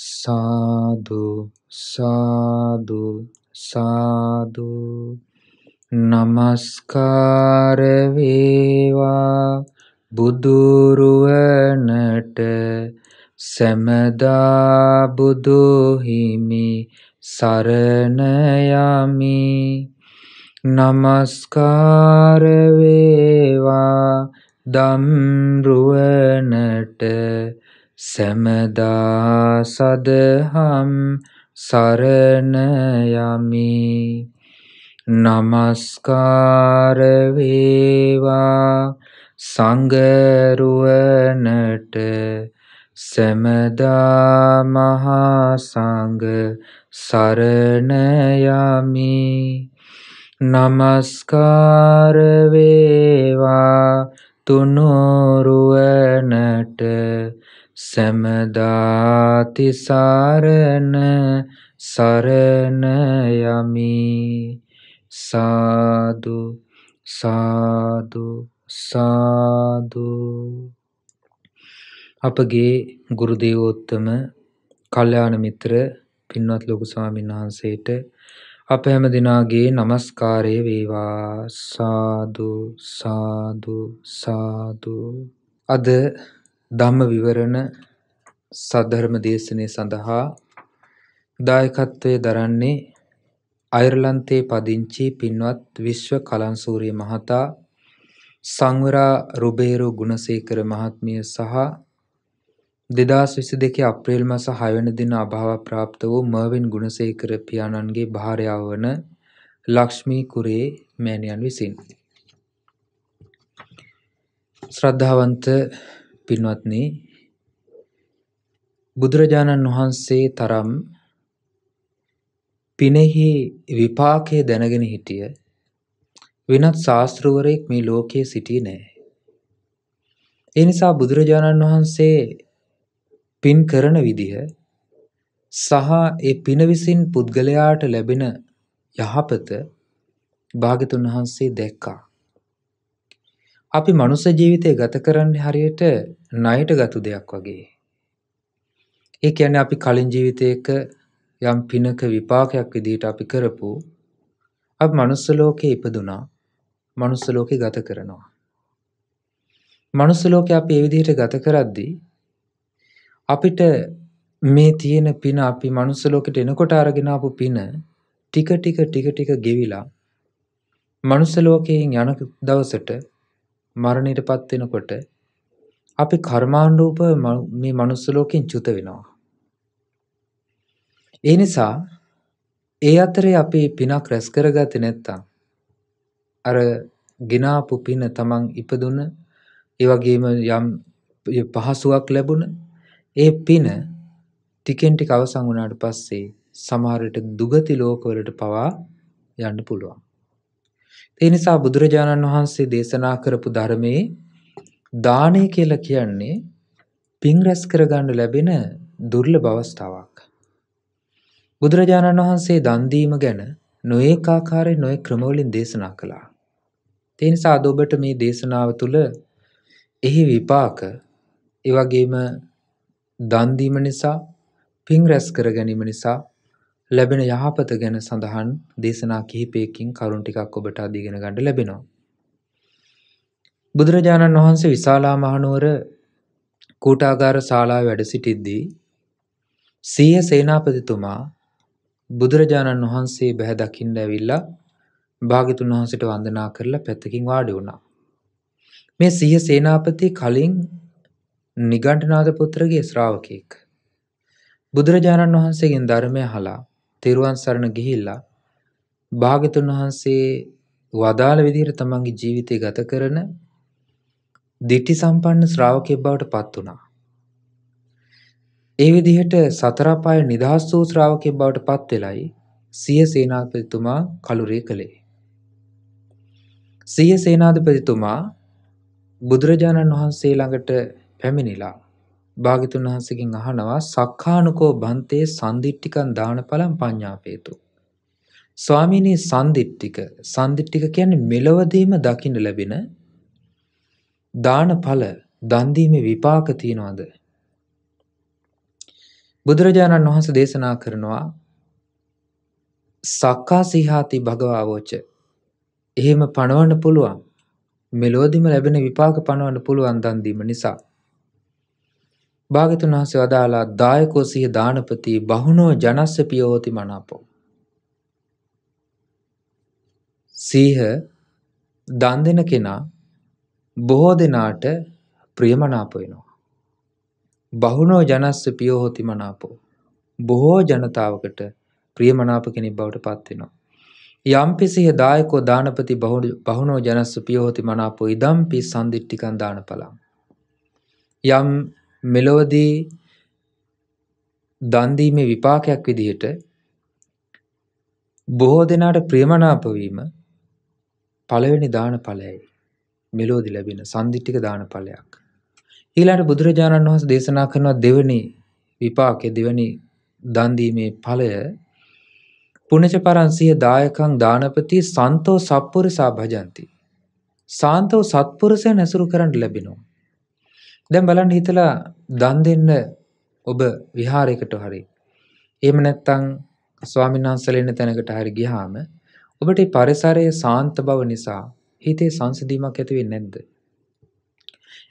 සාදු සාදු සාදු නමස්කාර වේවා බුදුරුවනට සැමදා බුදු හිමි සරණ යමි නමස්කාර වේවා දම්රුවනට සැමදා සදහම් සරණ යමි නමස්කාර වේවා සංගරුවනට සැමදා මහා සංඝ සරණ යමි නමස්කාර වේවා තුනුරුවනට. සැමදාති සරණ සරණ යමි. සාදු සාදු සාදු. අපගේ ගුරු දේවෝත්තම කල්යාණ මිත්‍ර පින්වත් ලොකු ස්වාමීන් වහන්සේට අප හැම දිනාගේ নমස්කාරය වේවා. සාදු සාදු සාදු. අද ධම්ම විවරණ සද්ධර්ම දේශනය සඳහා දායකත්වයේ දරන්නේ අයර්ලන්තයේ පදිංචි පින්වත් විශ්ව කලන්සූරිය මහතා සංවරා රුබේරු ගුණසේකර මහත්මිය සහ 2022 අප්‍රේල් මාස 6 වෙනි දින අභාව ප්‍රාප්ත වූ මර්වින් ගුණසේකර පියාණන්ගේ භාර්යාව වන ලක්ෂ්මී කුරේ මෑණියන් විසින්. ශ්‍රද්ධාවන්ත පින්වත්නි බුදුරජාණන් වහන්සේ තරම් පිනෙහි විපාකය දැනගෙන හිටිය වෙනත් ශාස්ත්‍රවරයෙක් මේ ලෝකයේ සිටියේ නැහැ. ඒ නිසා බුදුරජාණන් වහන්සේ පින් කරන විදිහ සහ ඒ පින විසින් පුද්ගලයාට ලැබෙන යහපත භාග්‍යතුන් වහන්සේ දැක්කා. අපි මනුෂ්‍ය ජීවිතය ගත කරන්නේ හරියට ණයට ගතු දෙයක් වගේ. ඒ කියන්නේ අපි කලින් ජීවිතයක යම් පිනක විපාකයක් විදිහට අපි කරපු අපි මනුස්ස ලෝකේ ඉපදුනා. මනුස්ස ලෝකේ ගත කරනවා. මනුස්ස ලෝකේ අපි ඒ විදිහට ගත කරද්දී අපිට මේ තියෙන පින අපි මනුස්ස ලෝකෙට එනකොට අරගෙන ආපු පින ටික ටික ටික ටික ගෙවිලා මනුස්ස ලෝකයෙන් යන දවසට මරණයටපත් වෙනකොට අපි කර්මානුරූප මේ මනුස්ස ලෝකෙන් චුත වෙනවා. ඒ නිසා ඒ අතරේ අපි පිනක් රැස් කරගත්තේ නැත්තම් අර ගිනාපු පින තමන් ඉපදුන ඒ වගේම යම් පහසුවක් ලැබුණ ඒ පින ටිකෙන් ටික අවසන් වුණාට පස්සේ සමහර විට දුගති ලෝකවලට පවා යන්න පුළුවන්. ඒ නිසා බුදුරජාණන් වහන්සේ දේශනා කරපු ධර්මයේ දානය කියලා කියන්නේ පින් රැස් කරගන්න ලැබෙන දුර්ලභ අවස්ථාවක්. බුදුරජාණන් වහන්සේ දන් දීම ගැන නොඑක ආකාරයෙන් නොඑක ක්‍රමවලින් දේශනා කළා. ඒ නිසා අද ඔබට මේ දේශනාව තුළ එහි විපාක ඒ වගේම දන් දීම නිසා පින් රැස් කර ගැනීම නිසා ලැබෙන යහපත ගැන සඳහන් දේශනා කිහිපයකින් කරුණු ටිකක් ඔබට අද ඉගෙන ගන්න ලැබෙනවා. බුදුරජාණන් වහන්සේ විශාලා මහනුවර කූටාගාර ශාලාවේ වැඩ සිටිද්දී සීය සේනාපතිතුමා බුදුරජාණන් වහන්සේ බැහැ දකින්න ඇවිල්ලා භාග්‍යතුන් වහන්සේට වන්දනා කරලා පැත්තකින් වාඩි වුණා. මේ සිය සේනාපති කලින් නිගණ්ඨනාථ පුත්‍රගේ ශ්‍රාවකෙක්. බුදුරජාණන් වහන්සේගෙන් ධර්මය අහලා තෙරුවන් සරණ ගිහිල්ලා භාග්‍යතුන් වහන්සේ වදාළ විදිහට තමන්ගේ ජීවිතය ගත කරන දිට්ඨි සම්පන්න ශ්‍රාවකයෙක් බවට පත් වුණා. ඒ විදිහට සතර අපාය නිදහස් වූ ශ්‍රාවකයෙක් බවට පත් වෙලයි සිය සේනාධිපතිතුමා කලුරිය කළේ. සිය සේනාධිපතිතුමා බුදුරජාණන් වහන්සේ ළඟට පැමිණිලා භාග්‍යතුන් වහන්සේගෙන් අහනවා සක්කානුකෝ බන්තේ සන්දිට්ඨිකං දානඵලං පඤ්ඤාපේතු. ස්වාමීනි සන්දිට්ඨික සන්දිට්ඨික කියන්නේ මෙලවදීම දකින්න ලැබෙන දානඵල දන් දීමේ විපාක තියනවාද? බුදුරජාණන් වහන්සේ දේශනා කරනවා සක්කා සිහාති භගවාවෝච. එහෙම පණවන්න පුළුවන්. මෙලෝදිම ලැබෙන විපාක පණවන්න පුළුවන් දන් දීම නිසා. භාග්‍යතුන් වහන්සේ වදාලා දායකෝ සිය දානපති බහුනෝ ජනස්ස පියෝති මනාපෝ. සීහ දන් දෙන කෙනා බොහෝ දෙනාට ප්‍රියමනාප වෙනවා. බහුනෝ ජනස්ස පියෝහොති මනාපෝ. බොහෝ ජනතාවකට ප්‍රියමනාප කෙනෙක් බවට පත් වෙනවා. යම්පිසිහ දායකෝ දානපති බහුනෝ ජනස්ස පියෝහොති මනාපෝ ඉදම්පි සන්දිට්ඨිකං දානපලං. යම් මෙලොවදී දන් දීමේ විපාකයක් විදිහට බොහෝ දෙනාට ප්‍රියමනාප වීම පළවෙනි දාන ඵලයයි. මෙලොවදී ලැබෙන සන්දිට්ඨික දාන ඵලයක්. ඊළඟට බුදුරජාණන් වහන්සේ දේශනා කරන දෙවෙනි විපාකයේ දෙවෙනි දන් දීමේ ඵලය. පුණජ පරංසිය දායකං දානපති සන්තෝ සප්පුරිසා භජಂತಿ. සාන්තෝ සත්පුරුෂයන් ඇසුරු කරන්න ලැබෙනවා. දැන් බලන්න හිතලා දන් දෙන්න ඔබ විහාරයකට හරි එහෙම නැත්නම් ස්වාමීන් වහන්සේලා ඉන්න තැනකට හරි ගියාම ඔබට පරිසරයේ සාන්ත බව නිසා හිතේ සංසිඳීමක් ඇති වෙන්නේ නැද්ද?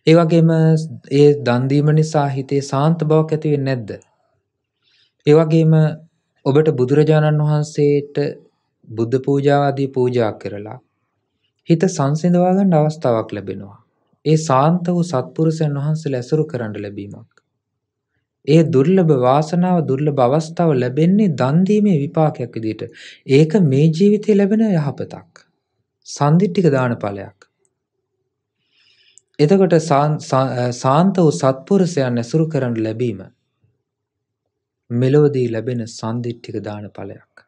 ඒ වගේම ඒ දන් දීම නිසා හිතේ සාන්ත බවක් ඇති වෙන්නේ නැද්ද? ඒ වගේම ඔබට බුදුරජාණන් වහන්සේට බුද්ධ පූජාව ආදී පූජා කරලා හිත සංසිඳවා ගන්න අවස්ථාවක් ලැබෙනවා. ඒ සාන්ත වූ සත්පුරුෂයන් වහන්සේලා ඇසුරු කරන්න ලැබීමක්. ඒ දුර්ලභ වාසනාව දුර්ලභ අවස්ථාව ලැබෙන්නේ දන් දීමේ විපාකයක් විදිහට. ඒක මේ ජීවිතේ ලැබෙන යහපතක්. සන්දිට්ඨික දාන ඵලයක්. එතකොට සාන්ත වූ සත්පුරුෂයන් ඇසුරු කරන්න ලැබීම මෙලොවදී ලැබෙන සන්දිට්ඨික දාන ඵලයක්.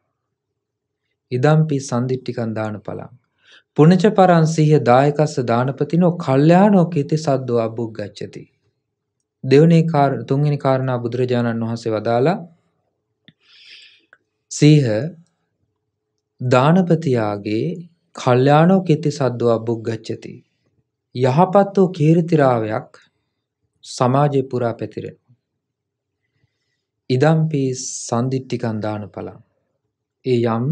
ඉදම්පි සන්දිට්ඨිකං දාන ඵලං. පුනච පරං සිහ දායකස්ස දානපතිනෝ කල්යාණෝ කීති සද්දෝ අබුග්ගච්ඡති. දෙවනේ කාර තුන්වෙනි කාරණා බුදුරජාණන් වහන්සේ වදාලා සීහ දානපතියාගේ කල්යාණෝ කීති සද්දෝ අබුග්ගච්ඡති. යහපත් වූ කීර්තිරාවයක් සමාජය පුරා පැතිරෙනවා. ඉදම්පි සන්දිට්ටිකන් දාන පලං. ඒ යම්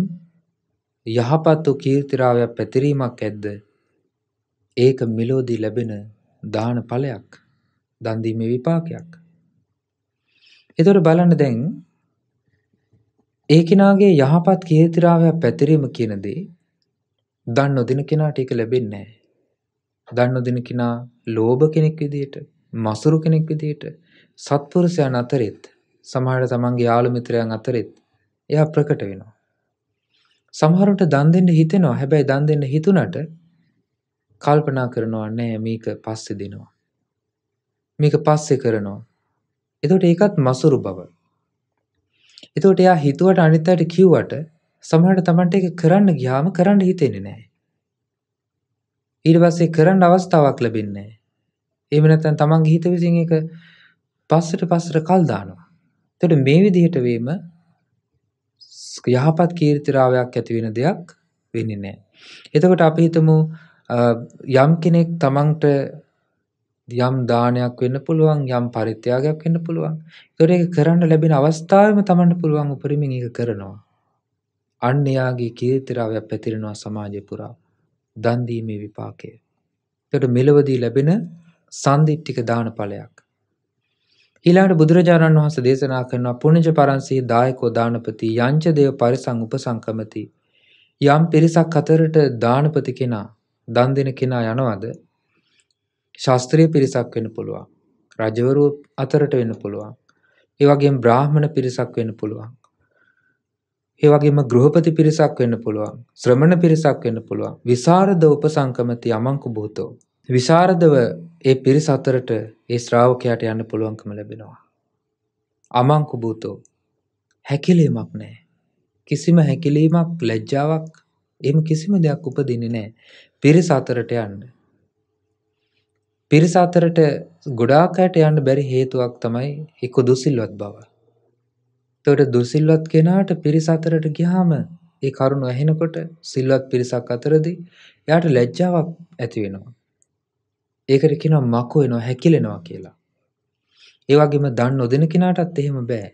යහපත් වූ කීර්තිරාවයක් පැතිරීමක් ඇද්ද ඒක මිලෝදී ලැබෙන දාන ඵලයක් දන් දීමේ විපාකයක්. එතකොට බලන්න දැන් ඒ කෙනාගේ යහපත් කීර්තිරාවයක් පැතිරීම කියන දේ දන් නොදින කෙනාට ඒක ලැබෙන්නේ නැහැ. දන් නොදින කෙනා ලෝභ කෙනෙක් විදියට, මසුරු කෙනෙක් විදියට, සත්පුරුෂයන් අතරෙත් සමහරට තමන්ගේ යාළු මිත්‍රයන් අතරෙත් එයා ප්‍රකට වෙනවා. සමහරට දන් දෙන්න හිතෙනවා. හැබැයි දන් දෙන්න හිතුණට කල්පනා කරනවා නෑ මේක පස්සේ දෙනවා. මේක පස්සේ කරනවා. එතකොට ඒකත් මසුරු බව. එතකොට එයා හිතුවට අනිත් අයට කිව්වට සමහරට Tamanට ඒක කරන්න ගියාම කරන්න හිතෙන්නේ නැහැ. ඊට පස්සේ කරන්න අවස්ථාවක් ලැබෙන්නේ නැහැ. එහෙම නැත්නම් Tamanගේ හිත විසින් ඒක පස්සට පස්සට කල් දානවා. එතකොට මේ විදිහට වීම යහපත් කීර්තිරාවයක් ඇති වෙන දෙයක් වෙන්නේ නැහැ. එතකොට අපි හිතමු යම් කෙනෙක් තමන්ට යම් දානයක් වෙන්න පුළුවන් යම් පරිත්‍යාගයක් වෙන්න පුළුවන්. ඒකට ඒක කරන්න ලැබෙන අවස්ථාවෙම තමන්ට පුළුවන් උපරිමයෙන් ඒක කරනවා. අන්න යාගේ කීර්තිරාවයක් පැතිරෙනවා සමාජය පුරා. දන් දීමේ විපාකය. ඒකට මෙලවදී ලැබෙන සන්දිට්ඨික දාන ඵලයක්. ඊළඟට බුදුරජාණන් වහන්සේ දේශනා කරනවා පුණජ පරංසී දායකෝ දානපති යංච දේව පරිසං උපසංකමති. යම් පිරිසක් අතරට දානපති කෙනා දන් දෙන කෙනා යනවද? ශාස්ත්‍රීය පිරිසක් වෙන්න පුළුවන්. රජවරු අතරට වෙන්න පුළුවන්. ඒ වගේම බ්‍රාහ්මණ පිරිසක් වෙන්න පුළුවන්. ඒ වගේම ගෘහපති පිරිසක් වෙන්න පුළුවන්. ශ්‍රමණ පිරිසක් වෙන්න පුළුවන්. විසරද උපසංකමති අමංකු භූතෝ විශාරදව ඒ පිරිස අතරට ඒ ශ්‍රාවකයාට යන්න පුළුවන්කම ලැබෙනවා. අමංකු භූතෝ හැකිලීමක් නැහැ. කිසිම හැකිලීමක් ලැජ්ජාවක් එහෙම කිසිම දෙයක් උපදින්නේ නැහැ. පිරිස අතරට යන්න. පිරිස අතරට ගොඩාක් අයට යන්න බැරි හේතුවක් තමයි එක්ක දුසිල්වත් බව. එතකොට දුසිල්වත් කෙනාට පිරිස අතරට ගියාම ඒ කරුණ ඇහෙනකොට සිල්වත් පිරිසක් අතරදී එයාට ලැජ්ජාවක් ඇති වෙනවා. ඒකට කියනවා මකු වෙනවා හැකිලෙනවා කියලා. ඒ වගේම දන් නොදෙන කෙනාටත් එහෙම බෑ.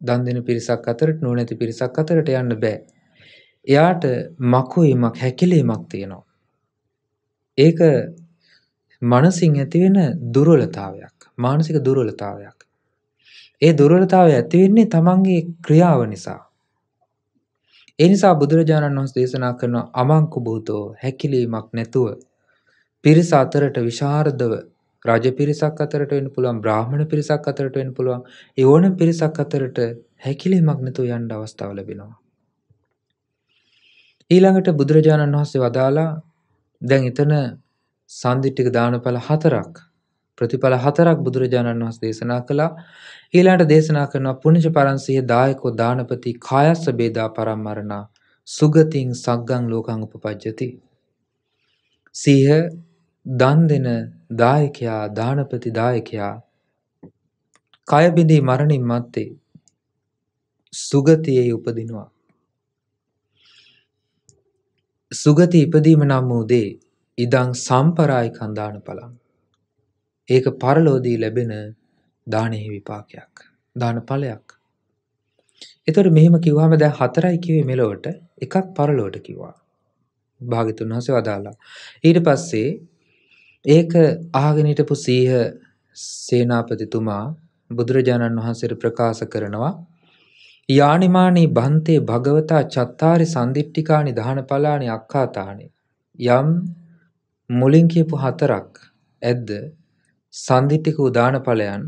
දන් දෙන පිරිසක් අතරට නුවණැති පිරිසක් අතරට යන්න බෑ. එයාට මකුවීමක් හැකිලීමක් තියෙනවා. ඒක මනසින් ඇතිවෙන දුර්වලතාවයක්. මානසික දුර්වලතාවයක්. ඒ දුර්වලතාවය ඇති වෙන්නේ තමන්ගේ ක්‍රියාව නිසා. ඒ නිසා බුදුරජාණන් වහන්සේ දේශනා කරන අමංකු භූතෝ හැකිලීමක් නැතුව පිරිස අතරට විශාරදව රජ පිරිසක් අතරට වෙන්න පුළුවන් බ්‍රාහ්මණ පිරිසක් අතරට වෙන්න පුළුවන් ඒ ඕනම පිරිසක් අතරට හැකිලීමක් නැතුව යන්න අවස්ථාව ලැබෙනවා. ඊළඟට බුදුරජාණන් වහන්සේ වදාලා දැන් එතන සන්දිටික දානඵල හතරක් ප්‍රතිඵල හතරක් බුදුරජාණන් වහන්සේ දේශනා කළා. ඊළඟට දේශනා කරනවා පුණ්‍ය පරන්සිය දායකෝ දානපති කායස්ස බේදා පරම්මරණා සුගතින් සග්ගං ලෝකං උපපජ්ජති. සිහ දන් දෙන දායකයා දානපති දායකයා කය බිඳී මරණින් මත්තේ සුගතියේ උපදිනවා. සුගති ඉපදීම නම් වූ දේ ඉදං සම්පරායිකං දානඵලං. ඒක පරලෝදී ලැබෙන දානෙහි විපාකයක්. දාන ඵලයක්. එතකොට මෙහෙම කිව්වම දැන් හතරයි කිව්වේ මෙලොවට එකක් පරලොවට කිව්වා. භාග්‍යතුන් වහන්සේ වදාලා. ඊට පස්සේ ඒක අහගෙන හිටපු සීහ සේනාපතිතුමා බුදුරජාණන් වහන්සේට ප්‍රකාශ කරනවා යානිමානී බන්තේ භගවතා චත්තාරි සන්දිට්ඨිකානි දහනඵලානි අක්ඛාතානි. යම් මුලින් කියපු හතරක් ඇද්ද? සන්දිට්ඨික උදාන ඵලයන්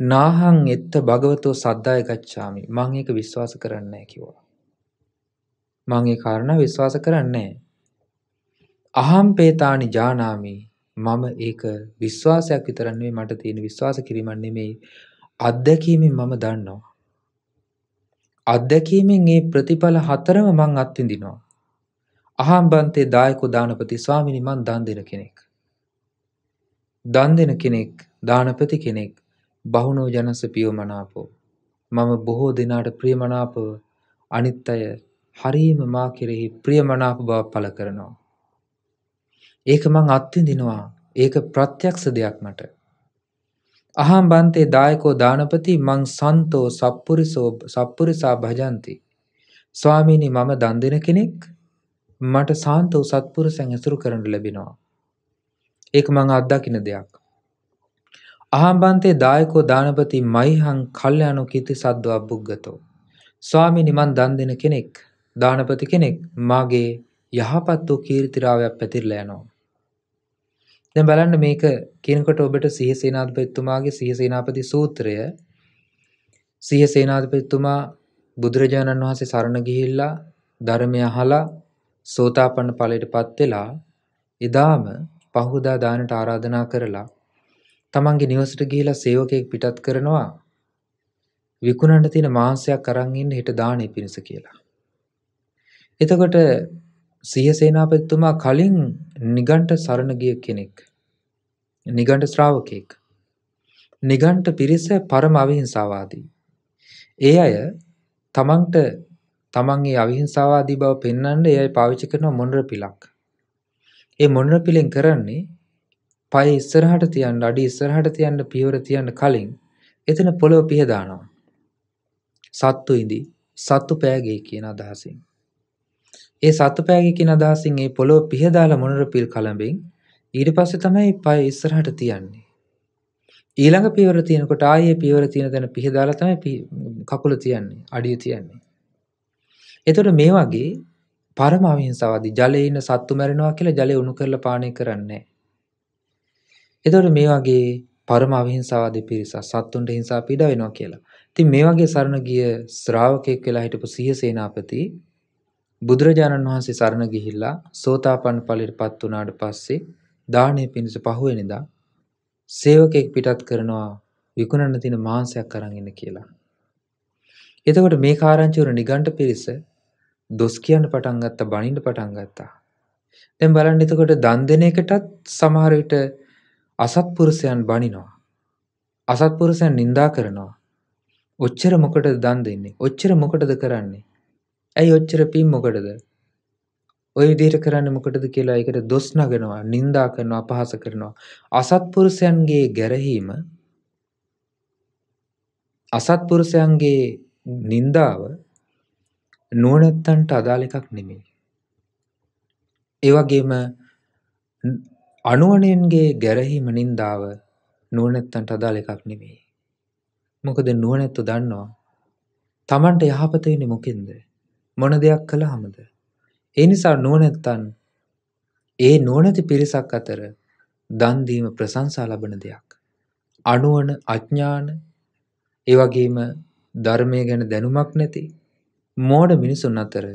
නාහං එත්ත භගවතෝ සද්දාය ගච්ඡාමි. මම ඒක විශ්වාස කරන්නේ නැහැ කිව්වා. මම ඒ කාරණා විශ්වාස කරන්නේ අහම් පේතානි ජානාමි. මම ඒක විශ්වාසයක් විතර නෙවෙයි මට තියෙන විශ්වාස කිරීමක් නෙමෙයි. අත්දැකීමෙන් මම දන්නවා. අත්දැකීමෙන් මේ ප්‍රතිඵල හතරම මං අත්විඳිනවා. අහම් බන්තේ දායකෝ දානපති ස්වාමිනී මං දන් දෙන කෙනෙක්. දන් දෙන කෙනෙක් දානපති කෙනෙක් බහුනෝ ජනස පියෝමනාපෝ. මම බොහෝ දෙනාට ප්‍රියමනාපව අනිත් අය හරීම මා කෙරෙහි ප්‍රියමනාප බව පළ කරනවා. ඒක මං අත්විඳිනවා. ඒක ප්‍රත්‍යක්ෂ දෙයක් මට. අහම් බන්තේ දායකෝ දානපති මං සන්තෝ සප්පුරිසෝ සප්පුරිසා භජන්ති. ස්වාමීනි මම දන් දෙන කෙනෙක් මට සාන්තෝ සත්පුරුෂයන් ඇසුරු කරන්න ලැබෙනවා. ඒක මං අත්දකින දෙයක්. අහම්බන්තේ දායකෝ දානපති මයිහං කල්්‍යයානු කිති සද්ව අබ්බුග්ගතෝ. ස්වාමිනි මන් දන් දෙන කෙනෙක් දානපති කෙනෙක් මාගේ යහපත් වූ කීර්තිරාවයක් පැතිරලා යනවා. දැන් බලන්න මේක කියනකොට ඔබට සිහසේනාධිපතිතුමාගේ සිහසේනාපති සූත්‍රය සිහසේනාධිපතිතුමා බුදුරජාණන් වහන්සේ සරණ ගිහිල්ලා ධර්මය අහලා සෝතාපන්න ඵලයටපත් වෙලා එදාම පහුදා දානට ආරාධනා කරලා තමන්ගේ නිවසට ගිහිලා සේවකයෙක් පිටත් කරනවා විකුණන්න තියෙන මාංශයක් අරන් ඉන්න හෙට දානේ පිණිස කියලා. එතකොට සිය සේනාපතිතුමා කලින් නිගණ්ඨ සරණ ගිය කෙනෙක්. නිගණ්ඨ ශ්‍රාවකෙක්. නිගණ්ඨ පිරිස පරම අවිහිංසාවාදී. ඒ අය තමන්ට තමන්ගේ අවිහිංසාවාදී බව පෙන්වන්න ඒ අය පාවිච්චි කරන මොනර පිලක්. ඒ මොනර පිලෙන් කරන්නේ පය ඉස්සරහට තියන්න අඩි ඉස්සරහට තියන්න පියවර තියන්න කලින් එතන පොළොව පිහදානවා. සත්තු ඉදි සත්තු පෑගේ කියන අදහසින්. ඒ සත්තු පෑගේ කියන අදහසින් ඒ පොළොව පිහදාලා මොනර පිල් කලඹෙන් ඊට පස්සේ තමයි පය ඉස්සරහට තියන්නේ. ඊළඟ පියවර තියෙනකොට ආයේ පියවර තියෙන තැන පිහදාලා තමයි කකුල තියන්නේ අඩිය තියන්නේ. එතකොට මේ වගේ පරම අවිහිංසාවාදී ජලයේ ඉන්න සත්තු මැරෙනවා කියලා ජලය උණු කරලා පානය කරන්නේ එතකොට මේ වගේ පරම අවිහිංසාවාදී පිරිසක් සත්තුන්ට හිංසා පීඩා වෙනවා කියලා. ඉතින් මේ වගේ සරණ ගිය ශ්‍රාවකෙක් වෙලා හිටපු සිය සේනාපති බුදුරජාණන් වහන්සේ සරණ ගිහිල්ලා සෝතාපන්න ඵලයටපත් වුණාට පස්සේ දානය පිණිස පහුවෙනිදා සේවකෙක් පිටත් කරනවා විකුණන්න තියෙන මාංශයක් අරන් ඉන්න කියලා. එතකොට මේ කාරංචි වුණ නිගණ්ඨ පිරිස දොස් කියන්න පටන් ගත්තා බනින්න පටන් ගත්තා. දැන් බලන්න එතකොට දන් දෙන එකටත් සමහර විට අසත්පුරුෂයන් බනිනවා. අසත්පුරුෂයන් නිඳා කරනවා. ඔච්චර මොකටද දන් දෙන්නේ? ඔච්චර මොකටද කරන්නේ? ඇයි ඔච්චර පින් මොකටද? ඔය විදිහට කරන්නේ මොකටද කියලා ඒකට දොස් නගනවා, නිඳා කරනවා, අපහාස කරනවා. අසත්පුරුෂයන්ගේ ගැරහීම අසත්පුරුෂයන්ගේ නින්දාව නුවණැත්තන්ට අදාළ එකක් නෙමෙයි. ඒ වගේම අනුවණයන්ගේ ගැරහීම නින්දාව නුවණැත්තන්ට අදාළ එකක් නෙමෙයි. මොකද නුවණැත්තු දන්නවා තමන්ට යහපත වෙන්නේ මොකෙන්ද? මොන දෙයක් කළාමද? ඒ නිසා නුවණැත්තන් ඒ නුවණැති පිරිසක් අතර දන් දීම ප්‍රශංසා ලබන දෙයක්. අනුවණ අඥාන ඒ වගේම ධර්මය ගැන දැනුමක් නැති මෝඩ මිනිසුන් අතර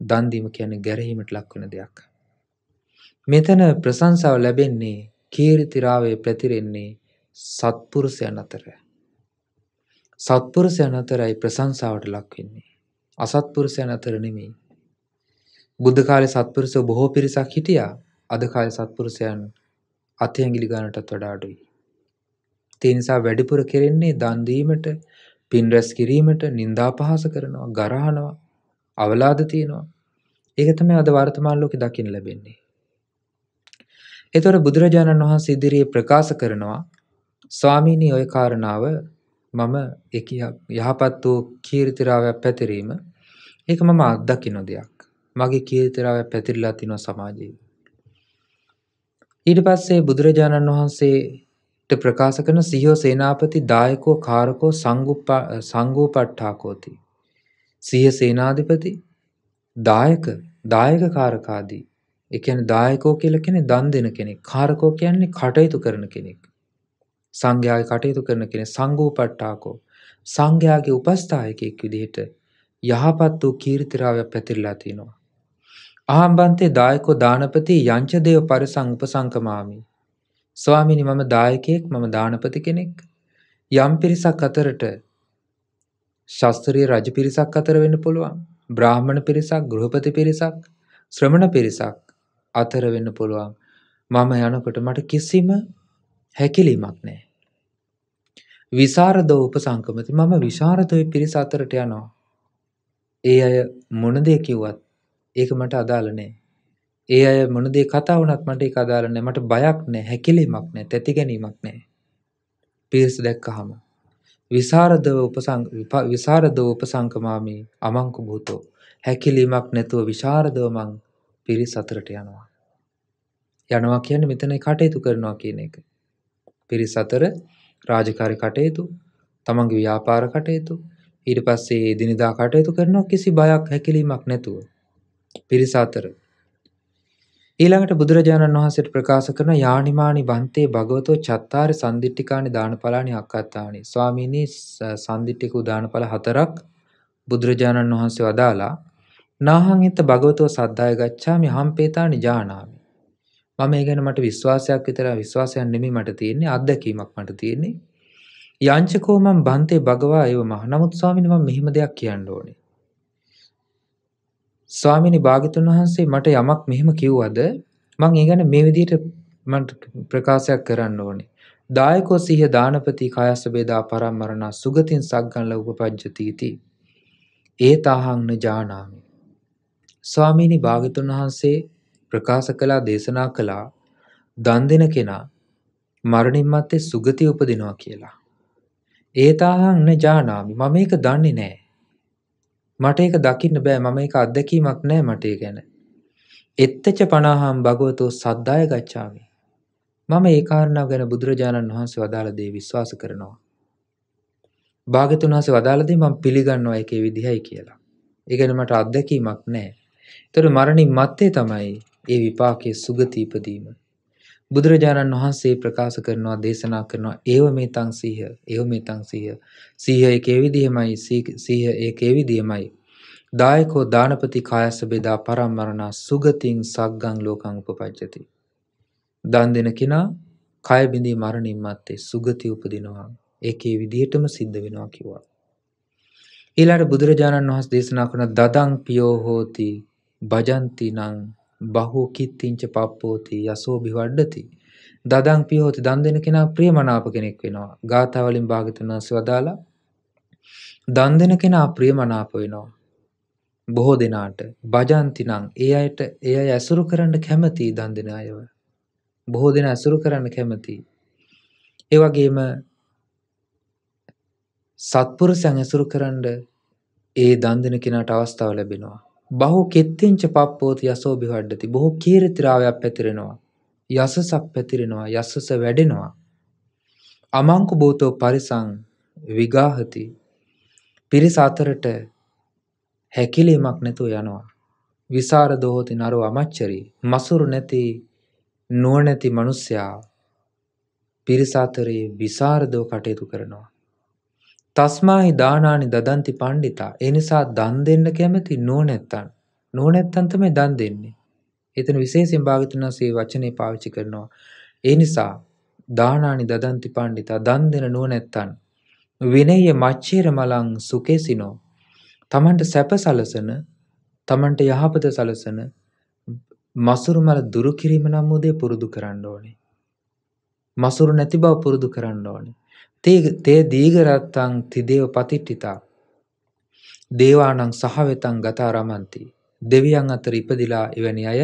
දන් දීම කියන්නේ ගැරහීමට ලක් වෙන දෙයක්. මෙතන ප්‍රශංසාව ලැබෙන්නේ කීර්තිරාවය පැතිරෙන්නේ සත්පුරුෂයන් අතර. සත්පුරුෂයන් අතරයි ප්‍රශංසාවට ලක් වෙන්නේ. අසත්පුරුෂයන් අතර නෙමෙයි. බුද්ධ කාලේ සත්පුරුෂයෝ බොහෝ පිරිසක් හිටියා. අද කාලේ සත්පුරුෂයන් අත ඇඟිලි ගන්නටත් වඩා අඩුයි. ඒ නිසා වැඩිපුර කෙරෙන්නේ දන් දීමට, පින් රැස් කිරීමට, නිന്ദා පහස කරනවා, ගරහනවා, අවලාද තියනවා. ඒක තමයි අද වර්තමාන ලෝකේ දකින්න ලැබෙන්නේ. ඒතර බුදුරජාණන් වහන්සේ ඉදිරියේ ප්‍රකාශ කරනවා ස්වාමීනි ඔය කාරණාව මම යහපත් වූ කීර්තිරාවයක් පැතිරීම ඒක මම අත්දකින්න දෙයක්. මගේ කීර්තිරාවයක් පැතිරිලා තිනවා සමාජයේ. ඊට පස්සේ බුදුරජාණන් වහන්සේට ප්‍රකාශ කරන සිහියෝ සේනාපති දායකෝ කාරකෝ සංගූපට්ඨාකෝති. සිහිය සේනාධිපති දායක දායක කාරකාදී ඒ කියන්නේ දායකෝ කියලා කියන්නේ දන් දෙන කෙනෙක්. කාරකෝ කියන්නේ කටයුතු කරන කෙනෙක්. සංඝයාගේ කටයුතු කරන කෙනෙක් සංඝෝපට්ඨාකෝ සංඝයාගේ උපස්ථායකයෙක් විදිහට යහපත් වූ කීර්තිරාවයක් පැතිරලා තියෙනවා. අහම්බන්තේ දායකෝ දානපති යංච දේව පරිසං උපසංකමාමි. ස්වාමීනි මම දායකයෙක් මම දානපති කෙනෙක්. යම් පිරිසක් අතරට ශාස්ත්‍රීය රජ පිරිසක් අතර වෙන්න පුළුවන්. බ්‍රාහ්මණ පිරිසක්, ගෘහපති පිරිසක්, ශ්‍රමණ පිරිසක් අතර වෙන්න පුළුවන්. මම යනකොට මට කිසිම හැකිලීමක් නැහැ. විසරදෝ උපසංකමති මම විශාරදෝ පිරිස අතරට යනවා. ඒ අය මොන දේ කිව්වත් ඒක මට අදාළ නැහැ. ඒ අය මොන දේ කතා වුණත් මට ඒක අදාළ නැහැ. මට බයක් නැහැ, හැකිලීමක් නැහැ, තැති ගැනීමක් නැහැ. පිරිස දැක්කහම විසරදව උපසං විසරදව උපසංකමාමි අමංකු භූතෝ හැකිලීමක් නැතුව විශාරදව මං පිරිස අතරට යනවා. යනවා කියන්නේ මෙතන කටයුතු කරනවා කියන එක. පිරිස අතර රාජකාරී කටයුතු, තමන්ගේ ව්‍යාපාර කටයුතු, ඊට පස්සේ එදිනෙදා කටයුතු කරනවා කිසි බයක් හැකිලීමක් නැතුව. පිරිස අතර. ඊළඟට බුදුරජාණන් වහන්සේට ප්‍රකාශ කරන යානිමානි බන්තේ භගවතෝ චත්තාරි සන්දිට්ඨිකානි දානඵලානි අක්කත්තානි. ස්වාමීනි සන්දිට්ඨික දානඵල හතරක් බුදුරජාණන් වහන්සේ වදාලා නාහං හිත භගවතෝ සද්ධාය ගච්ඡාමි හම්පේතානි ජානාමි. මම ඒ ගැන මට විශ්වාසයක් විතර විශ්වාසයක් නෙමෙයි මට තියෙන්නේ අත්දැකීමක් මට තියෙන්නේ. යංචකෝ මම බන්තේ භගවා ඒව මහ. නමුත් ස්වාමීනි මම මෙහෙම දෙයක් කියන්න ඕනේ. ස්වාමීනි භාග්‍යතුන් වහන්සේ මට යමක් මෙහෙම කිව්වද මං ඒ ගැන මේ විදිහට මට ප්‍රකාශයක් කරන්න ඕනේ. දායකෝ සිහ දානපති කායස්ස බේදා පරම්මරණ සුගතින් සග්ගන් ලෝකපජ්ජති इति. ඒතාහං න ජානාමි. ස්වාමීනි භාග්‍යතුන් වහන්සේ ප්‍රකාශ කළා දේශනා කළා දන් දෙන කෙනා මරණින් මත්තේ සුගතිය උපදිනවා කියලා. ඒතාහං න ජානාමි මම ඒක දන්නේ නැහැ. මට ඒක දකින්න බෑ මම ඒක අත්දැකීමක් නෑ මට ඒ ගැන. එත්තච පනාහම් භගවතෝ සද්ධාය ගච්ඡාමි. මම ඒ කාරණාව ගැන බුදුරජාණන් වහන්සේ වදාළ දේ විශ්වාස කරනවා. භාග්‍යතුන් වහන්සේ වදාළ දේ මම පිළිගන්නවා ඒකේ විදිහයි කියලා. ඒ ගැන මට අත්දැකීමක් නෑ. ඒතර මරණින් මත්තේ තමයි ඒ විපාකයේ සුගති ඉපදීම. බුදුරජාණන් වහන්සේ ප්‍රකාශ කරනවා දේශනා කරනවා ඒව මේ තං සීහ ඒව මේ තං සීහ සීහ ඒකේ විදිහමයි සීහ ඒකේ විදිහමයි. දායකෝ දානපති කායස්ස බෙදා පරම්මරණා සුගතින් සග්ගං ලෝකං උපපජ්ජති. දන් දෙන කෙනා කය බිඳී මරණින් මත්තේ සුගති උපදිනවා. ඒකේ විදිහටම සිද්ධ වෙනවා කිව්වා. ඊළඟ බුදුරජාණන් වහන්සේ දේශනා කරන දදං පියෝ හෝති භජಂತಿ නං බහු කිත්තිංච පප්පෝති යසෝ බිවඩ්ඩති. දදං පියෝති දන් දෙන කෙනා ප්‍රියමනාප කෙනෙක් වෙනවා. ගාථාවලින් භාගතුන් වහන්සේ වදාලා දන් දෙන කෙනා ප්‍රියමනාප වෙනවා. බොහෝ දෙනාට භජಂತಿ නම් ඒ අයට ඒ අය ඇසුරු කරන්න කැමති දන් දෙන අයව. බොහෝ දෙනා ඇසුරු කරන්න කැමති. ඒ වගේම සත්පුරුෂයන් ඇසුරු කරන්න ඒ දන් දෙන කෙනාට අවස්ථාව ලැබෙනවා. බහු කෙත්තිංච පප්පෝති යසෝ බිවඩ්ඩති. බොහෝ කීර්තිරාවයක් පැතිරෙනවා. යසසක් පැතිරෙනවා. යසස වැඩෙනවා. අමංකු භූතෝ පරිසං විගාහති. පිරිස අතරට හැකිලීමක් නැතුව යනවා. විසරදෝ හෝති නරෝ අමච්චරි. මසුරු නැති නුවණැති මිනිසයා පිරිස අතරේ විසරදව කටයුතු කරනවා. තස්මාහි දානානි දදන්ති පණ්ඩිතා. ඒ නිසා දන් දෙන්න කැමති නුවණැත්තන්. නුවණැත්තන් තමයි දන් දෙන්නේ. එතන විශේෂයෙන් භාගතුන් වහන්සේ වචනේ පාවිච්චි කරනවා. ඒ නිසා දානානි දදන්ති පණ්ඩිතා දන් දෙන නුවණැත්තන් විනය්‍ය මච්චේර මලං සුකේසිනෝ තමන්ට සැප සලසන තමන්ට යහපත සලසන මසුරු මල දුරු කිරීම නම් උදේ පුරුදු කරන්න ඕනේ. මසුරු නැති බව පුරුදු කරන්න ඕනේ. තේ දීගරත්තං තිදේව පතිට්ඨිතා. දේවානං සහවෙතං ගතා රමන්ති. දෙවියන් අතර ඉපදිලා එවැනි අය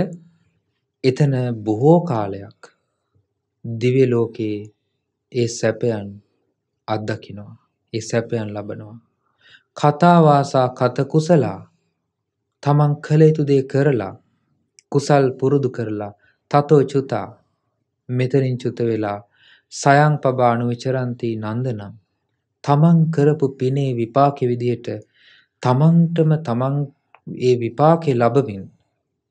එතන බොහෝ කාලයක් දිව්‍ය ලෝකයේ ඒ සැපයන් අත්දකිනවා. ඒ සැපයන් ලබනවා. කතා වාසා කත කුසලා තමන් කළ යුතු දේ කරලා කුසල් පුරුදු කරලා තතෝ චුතා මෙතනින් චුත වෙලා සයං පබානු විචරන්ති නන්දනම්. තමන් කරපු පිනේ විපාකෙ විදිහට තමන්ටම තමන් ඒ විපාකේ ලබමින්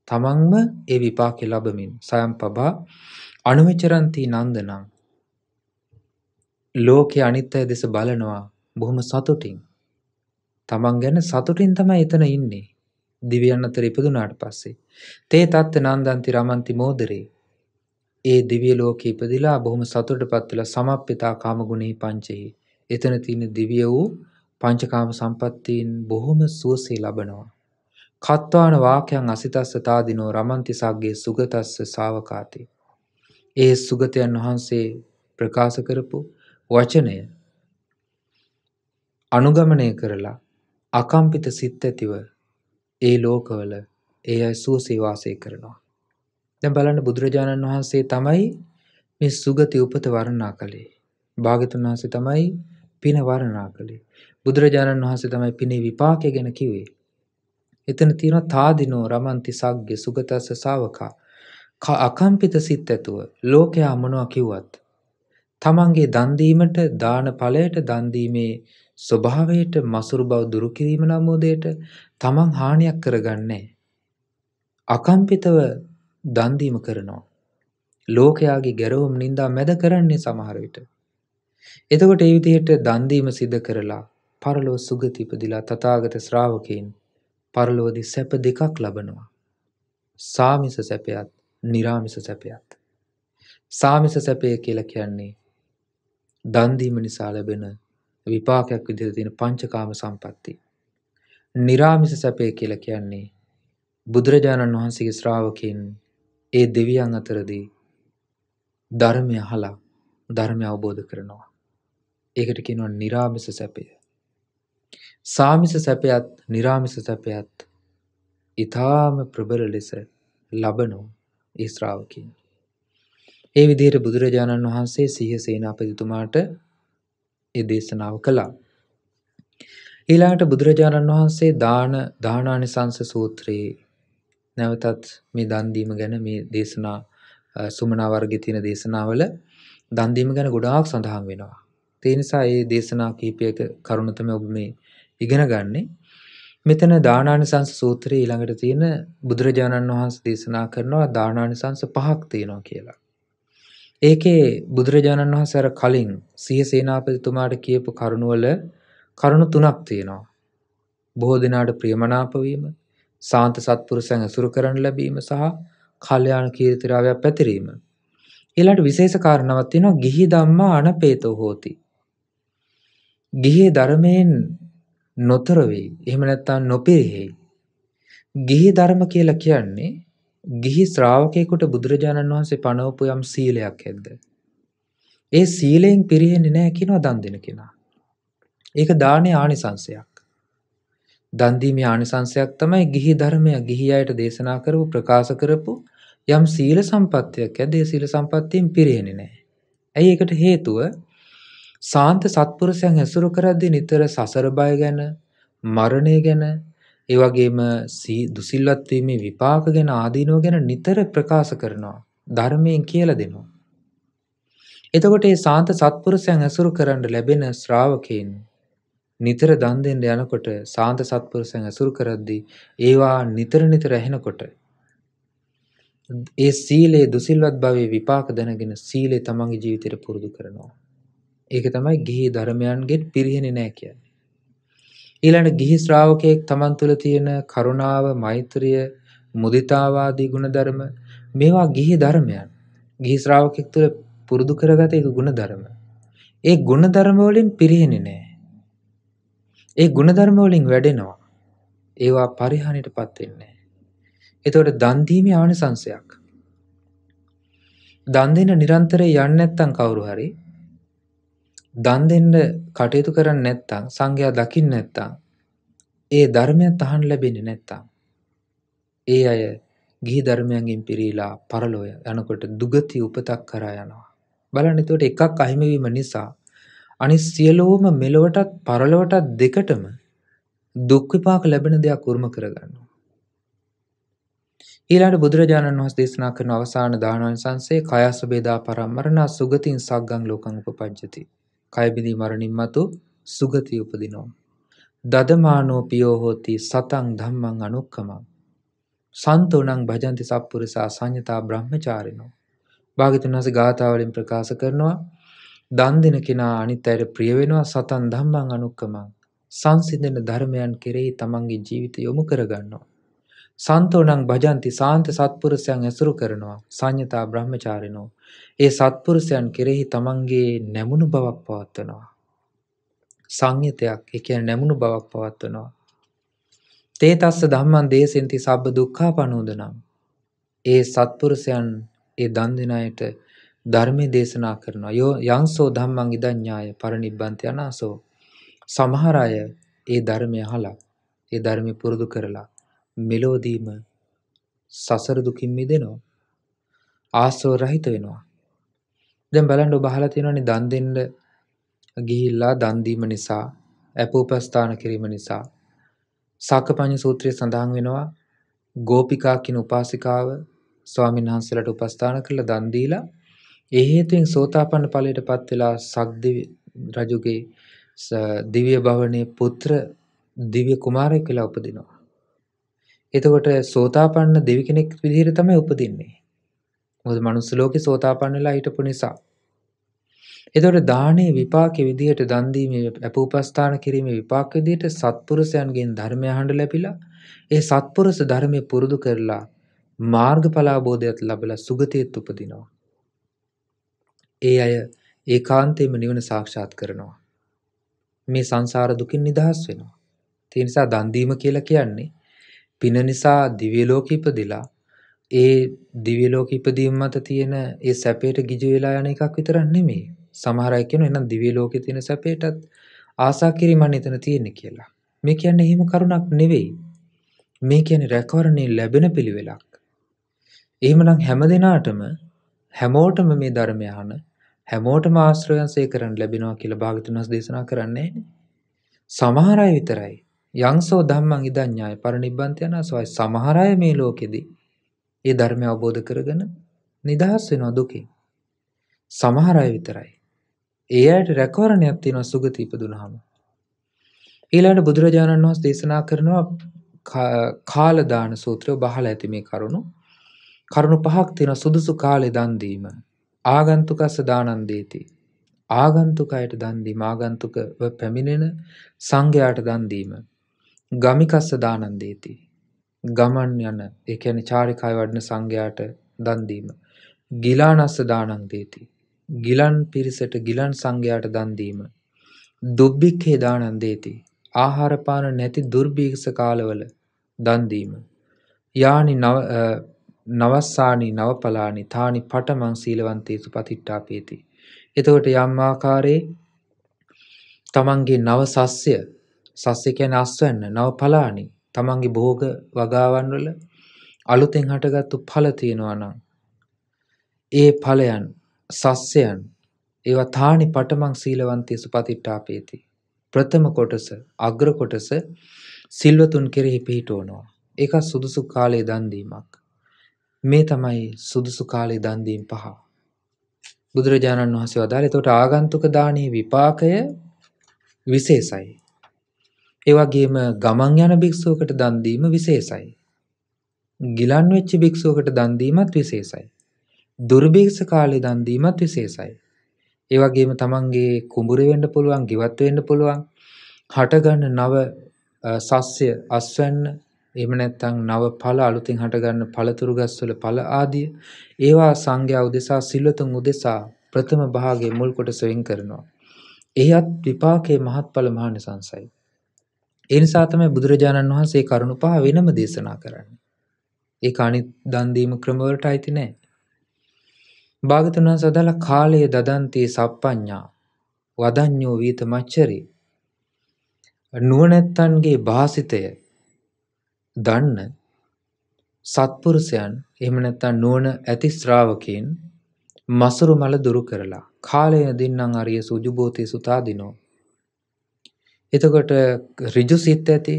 තමන්ම ඒ විපාකේ ලබමින් සයම් පබා අනුවිචරන්ති නන්දනම්. ලෝකේ අනිත් අය දෙස බලනවා බොහොම සතුටින්. තමන් ගැන සතුටින් තමයි එතන ඉන්නේ. දිව්‍යයන් අතර ඉපදුනාට පස්සේ. තේ තත්ත නන්දන්ති රමන්ති මෝදරේ. ඒ දිව්‍ය ලෝකේ ඉපදිලා බොහොම සතුටටපත් වෙලා සමප්පිතා කාමගුණෙහි පංචෙහි එතන තියෙන දිව්‍ය වූ පංචකාම සම්පත්තීන් බොහොම සුවසේ ලබනවා. කත්වාන වාක්‍යයන් අසිතස්ස තාදිනෝ රමන්ති සග්ගේ සුගතස්ස සාවකාති. ඒ සුගතයන් වහන්සේ ප්‍රකාශ කරපු වචනය අනුගමනය කරලා අකම්පිත සිත් ඇතිව ඒ ලෝකවල ඒ අය සුවසේ වාසය කරනවා. දැන් බලන්න බුදුරජාණන් වහන්සේ තමයි මේ සුගති උපත වර්ණනා කළේ. භාග්‍යතුන් වහන්සේ තමයි පින වර්ණනා කළේ. බුදුරජාණන් වහන්සේ තමයි පිනේ විපාකය ගැන කිව්වේ. එතන තියෙනවා තාදිනෝ රමන්ති සග්ගේ සුගතස්ස ශාවකා. අකම්පිත සිත් ඇතුව ලෝකයා මොනවා කිව්වත් තමන්ගේ දන් දීමට දාන ඵලයට දන් දීමේ ස්වභාවයට මසුරු බව දුරු කිරීම නම් මොදේට තමන් හානියක් කරගන්නේ අකම්පිතව දන්දීම කරනවා. ලෝකයාගේ ගැරවුම් නින්දා මැද කරන්නේ සමහරවිට. එතකොට ඒවිදියට දන්දීම සිද්ධ කරලා පරලෝ සුගතිපදිලා තතාගත ශ්‍රාවකයෙන් පරලෝදි සැප දෙකක් ලබනවා. සාමිස සැපයත් නිරාමිස සැපයත්. සාමිස සැපය කියල කියන්නේ දන්දීම නිසා ලැබෙන විපාකයක් විදිර තියෙන පංචකාම සම්පත්ති. නිරාමිස සැපය කියල කියන්නේ බුදුරජාණන් වහන්සේගේ ශ්‍රාවකින් ඒ දෙවියන් අතරදී ධර්මය අහලා ධර්මය අවබෝධ කරනවා. ඒකට කියනවා නිරාමිස සැපය. සාමිස සැපයත් නිරාමිස සැපයත් ඊටාම ප්‍රබල ලෙස ලබනෝ ඒ ශ්‍රාවකයන්. ඒ විදිහට බුදුරජාණන් වහන්සේ සිහ සේනාපතිතුමාට ඒ දේශනාව කළා. ඊළඟට බුදුරජාණන් වහන්සේ දාන දානානිසංස සූත්‍රයේ නැවතත් මේ දන් දීම ගැන මේ දේශනා සුමනා වර්ගයේ තියෙන දේශනාවල දන් දීම ගැන ගොඩාක් සඳහන් වෙනවා. ඒ නිසා මේ දේශනා කීපයක කරුණ තමයි ඔබ මේ ඉගෙන ගන්නේ. මෙතන දානානිසංස සූත්‍රයේ ඊළඟට තියෙන බුදුරජාණන් වහන්සේ දේශනා කරනවා දානානිසංස පහක් තියෙනවා කියලා. ඒකේ බුදුරජාණන් වහන්සේ අර කලින් සිය සේනාපතිතුමාට කියපු කරුණවල කරුණු තුනක් තියෙනවා. බොහෝ දෙනාට ප්‍රියමනාප වීම, සාන්ත සත්පුරුෂයන් ඇසුරු කරන්න ලැබීම සහ කල්යාණ කීර්තිරාවයක් පැතිරීම. ඊළඟට විශේෂ කාරණාවක් තියෙනවා ගිහි ධම්මා අනපේතෝ හෝති. ගිහි ධර්මයෙන් නොතර වෙයි. එහෙම නැත්නම් නොපිරිහෙයි. ගිහි ධර්ම කියලා කියන්නේ ගිහි ශ්‍රාවකයෙකුට බුදුරජාණන් වහන්සේ පනවපු යම් සීලයක් ඇද්ද? ඒ සීලයෙන් පිරිහෙන්නේ නැහැ කියනවා දන් දෙන කෙනා. ඒක දානේ ආනිසංශයක්. දන් දීමේ ආනිසංශයක් තමයි ගිහි ධර්මය ගිහි අයට දේශනා කරපු ප්‍රකාශ කරපු යම් සීල සම්පත්තියක් ඇද්ද ඒ සීල සම්පත්තියෙන් පිරෙන්නේ නැහැ. ඇයි ඒකට හේතුව සාන්ත සත්පුරුෂයන් ඇසුරු කරද්දී නිතර සසර බය ගැන, මරණය ගැන, ඒ වගේම දුසිල්වත් වීමේ විපාක ගැන ආදීනව ගැන නිතර ප්‍රකාශ කරනවා. ධර්මයෙන් කියලා දෙනවා. එතකොට මේ සාන්ත සත්පුරුෂයන් ඇසුරු කරන්න ලැබෙන ශ්‍රාවකයන් නිතර දන් දෙන්න යනකොට සාන්ත සත්පුරුෂයන් ඇසුරු කරද්දී ඒවා නිතර නිතර ඇහෙනකොට ඒ සීලේ දුසිල්වත් භවයේ විපාක දැනගෙන සීලේ තමන්ගේ ජීවිතයට පුරුදු කරනවා. ඒක තමයි ගිහි ධර්මයන්ගෙන් පිරිහෙන්නේ නැහැ කියන්නේ. ඊළඟ ගිහි ශ්‍රාවකයෙක් තමන් තුළ තියෙන කරුණාව, මෛත්‍රිය, මුදිතාව ආදී ගුණධර්ම මේවා ගිහි ධර්මයන්. ගිහි ශ්‍රාවකෙක් තුළ පුරුදු කරගත යුතු ගුණධර්ම. ඒ ගුණධර්ම වලින් පිරිහෙන්නේ නැහැ. ඒ ගුණධර්ම වලින් වැඩෙනවා. ඒවා පරිහානියටපත් වෙන්නේ නැහැ. එතකොට දන් දීමේ ආනිසංශයක්. දන් දෙන්න නිරන්තරයෙන් යන්නේ නැත්නම් කවුරු හරි දන් දෙන්න කටයුතු කරන්නේ නැත්නම් සංඝයා දකින්න නැත්නම් ඒ ධර්මයන් අහන්න ලැබෙන්නේ නැත්නම් ඒ අය ගිහි ධර්මයන්ගෙන් පිරීලා පරලොව යනකොට දුගති උපතක් කරා යනවා. බලන්න එතකොට එකක් අහිමි වීම නිසා අනිත් සියලුම මෙලොවටත් පරලොවටත් දෙකටම දුක් විපාක ලැබෙන දෙයක් උරුම කරගන්නවා. ඊළඟට බුදුරජාණන් වහන්සේ දේශනා කරන අවසාන දානංශංශයේ කයස්ස බේදා පරම්මරණ සුගතින් සග්ගං ලෝකං උපපජ්ජති. කය බිඳී මරණින් මතු සුගතිය උපදිනවා. දදමානෝ පියෝ හෝති සතං ධම්මං අනුක්කමං. සන්තෝනං භජන්ති සප්පුරිසා සංයතා බ්‍රහ්මචාරිනෝ. භාග්‍යතුන් වහන්සේ ගාථාවලින් ප්‍රකාශ කරනවා දන් දෙන කෙනා අනිත් අයට ප්‍රිය වෙනවා සතන් ධම්මං අනුක්කමං. සංසිඳන ධර්මයන් කෙරෙහි තමන්ගේ ජීවිතය යොමු කරගන්නවා. සන්තෝනං භජන්ති සාන්ත සත්පුරුෂයන් ඇසුරු කරනවා සංයතා බ්‍රහ්මචාරිනෝ ඒ සත්පුරුෂයන් කෙරෙහි තමන්ගේ නැමුණු බවක් පවත්වනවා. සංයතයක් ඒ කියන්නේ නැමුණු බවක් පවත්වනවා. තේ තස්ස ධම්මං දේසෙන්ති සබ්බ දුක්ඛා පනෝදනම්. ඒ සත්පුරුෂයන් ඒ දන් දෙන අයට ධර්මයේ දේශනා කරනවා. යෝ යංසෝ ධම්මං ඉදඤ්ඤාය පරිනිබ්බන්ති අනාසෝ. සමහර අය ඒ ධර්මය අහලා ඒ ධර්මය පුරුදු කරලා මෙලෝදීම සසර දුකින් මිදෙනවා. ආශ්‍රව රහිත වෙනවා. දැන් බලන්න ඔබ අහලා තියෙනවනේ දන් දෙන්න ගිහිල්ලා දන් දීම නිසා අපෝපස්ථාන කිරීම නිසා සාකපඤ්ඤ සූත්‍රයේ සඳහන් වෙනවා ගෝපිකා කියන උපාසිකාව ස්වාමීන් වහන්සේලාට උපස්ථාන කරලා දන් දීලා ඒ හේතුවෙන් සෝතාපන්න ඵලයටපත් වෙලා සක්දිවි රජුගේ දිව්‍ය භවනයේ පුත්‍ර දිව්‍ය කුමාරයෙක් වෙලා උපදිනවා. එතකොට සෝතාපන්න දෙවි කෙනෙක් විදිහට තමයි උපදින්නේ. මොකද මනුස්ස ලෝකේ සෝතාපන්න වෙලා හිටපු නිසා. එතකොට දානයේ විපාකයේ විදිහට දන් දීමේ අපූපස්ථාන කිරීමේ විපාක විදිහට සත්පුරුෂයන්ගෙන් ධර්මය අහන්න ලැබිලා ඒ සත්පුරුෂ ධර්මයේ පුරුදු කරලා මාර්ගඵල අවබෝධයත් ලැබලා සුගතියත් උපදිනවා. ඒ අය ඒකාන්තයෙන්ම නිවන සාක්ෂාත් කරනවා. මේ සංසාර දුකින් නිදහස් වෙනවා. ඒ නිසා දන් දීම කියලා කියන්නේ පින නිසා දිව්‍ය ලෝකෙ ඉපදිලා ඒ දිව්‍ය ලෝක ඉපදීම මත තියෙන ඒ සැපයට ගිජු වෙලා යන එකක් විතරක් නෙමෙයි. සමහර අය කියනවා එහෙනම් දිව්‍ය ලෝකේ තියෙන සැපයටත් ආසා කිරීමක් නේතන තියෙන්නේ කියලා. මේ කියන්නේ එහෙම කරුණක් නෙවෙයි. මේ කියන්නේ රැකවරණේ ලැබෙන පිළිවෙලක්. එහෙමනම් හැම දිනාටම හැමෝටම මේ ධර්මය අහන හැමෝටම ආශ්‍රයන්සේ කරන්න ලැබෙනවා කියලා භාගතුන් වහන්සේ දේශනා කරන්නේ සමහර අය විතරයි. යංසෝ ධම්මං ඉදඤ්ඤාය පරිනිබ්බන්ති යනසවයි සමහර අය මේ ලෝකෙදී ඒ ධර්මය අවබෝධ කරගෙන නිදහස් වෙනවා දුකින්. සමහර අය විතරයි. ඒ අයට රැකවරණයක් තියෙනවා සුගති ඉපදුනහම. ඊළඟට බුදුරජාණන් වහන්සේ දේශනා කරනවා කාල දාන සූත්‍රය බහලා ඇති මේ කරුණු. කරුණු පහක් තියෙනවා සුදුසු කාලේ දන් දීම. ආගන්තුකස්ස දානං දේති. ආගන්තුකයට දන් දීම ආගන්තුකව පැමිණෙන සංඝයාට දන් දීම. ගමිකස්ස දානං දේති. ගමන් යන ඒ කියන්නේ චාරිකාය වඩන සංඝයාට දන් දීම. ගිලානස්ස දානං දේති. ගිලන් පිරිසට ගිලන් සංඝයාට දන් දීම. දුබ්බික්ඛේ දානං දේති. ආහාර පාන නැති දුර්භීක්ෂ කාලවල දන් දීම. යානි නව නවස්සානි නවපලානි තානි පටමං සීලවන්තේසු පතිට්ඨාපේති. එතකොට යම් ආකාරයේ තමන්ගේ නව සස්ය සස්ය කියන්නේ අස්වැන්න නවපලානි තමන්ගේ භෝග වගාවන් වල අලුතෙන් හටගත්තු ඵල තියෙනවා නම් ඒ ඵලයන් සස්යයන් ඒවා තානි පටමං සීලවන්තයසු පතිට්ටාපේති. ප්‍රථම කොටස අග්‍ර කොටස සිල්වතුන් කෙරෙහි පිහිටෝනවා. ඒක සුදුසු කාලයේ දන්දීමක්. මේ තමයි සුදුසු කාලයේ දන්දීම් පහ. බුදුරජාණන් වහන්සේ වදාළ එතකොට ආගන්තුක දානයේ විපාකය විශේෂයි. ඒ වගේම ගමන් යන භික්ෂුවකට දන් දීම විශේෂයි. ගිලන් වෙච්ච භික්ෂුවකට දන් දීමත් විශේෂයි. දුර්භික්ෂ කාලේ දන් දීමත් විශේෂයි. ඒ වගේම තමන්ගේ කුඹුර වෙන්න පුළුවන්, ගිවත් වෙන්න පුළුවන්. හටගන්න නව සස්ය අස්වැන්න එහෙම නැත්නම් නව ඵල අලුතින් හටගන්න පළතුරු ගස්වල ඵල ආදිය ඒවා සංඝයා උදෙසා සිල්වතුන් උදෙසා ප්‍රථම භාගයේ මුල් කොටස වෙන් කරනවා. එයත් විපාකයේ මහත්ඵල මහානිසංසයි. ඒ නිසා තමයි බුදුරජාණන් වහන්සේ කරුණු පහ වෙනම දේශනා කරන්නේ. ඒක අනිත් දන් දීම ක්‍රමවලට අයිති නෑ. භාගතුන් වහන්සේ අදාළ කාලය දදන්තේ සප්පඤ්ඤා වදඤ්ඤෝ වීත මච්චරි නුවණැත්තන්ගේ භාසිතය දන්න සත්පුරුෂයන් එහෙම නැත්නම් නුවණ ඇති ශ්‍රාවකයන් මසුරු මල දුරු කරලා කාලය දින්නම් අරිය සුජුබෝතේ සුතාදිනෝ එතකොට ඍජු සිත් ඇති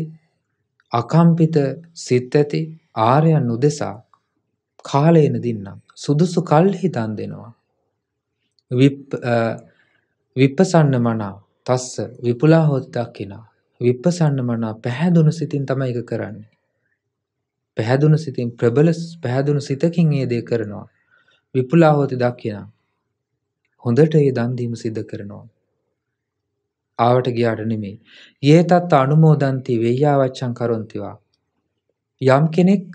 අකම්පිත සිත් ඇති ආර්යයන් උදෙසා කාලේන දින්නම් සුදුසු කල්හි දන් දෙනවා. විප්පසන්න මනා තස්ස විපුලා හොත් දක්කිනා විප්පසන්න මනා පැහැදුණු සිතින් තමයි ඒක කරන්නේ. පැහැදුණු සිතින් ප්‍රබල පැහැදුණු සිතකින් ඒ දේ කරනවා විපුලා හොති දක්කිනා හොඳට ඒ දන් දීම සිද්ධ කරනවා ආවට ගියාට නෙමෙයි. යේතත් අනුමෝදන්ති වෙය්‍යාවච්ඡං කරොන්තිවා. යම් කෙනෙක්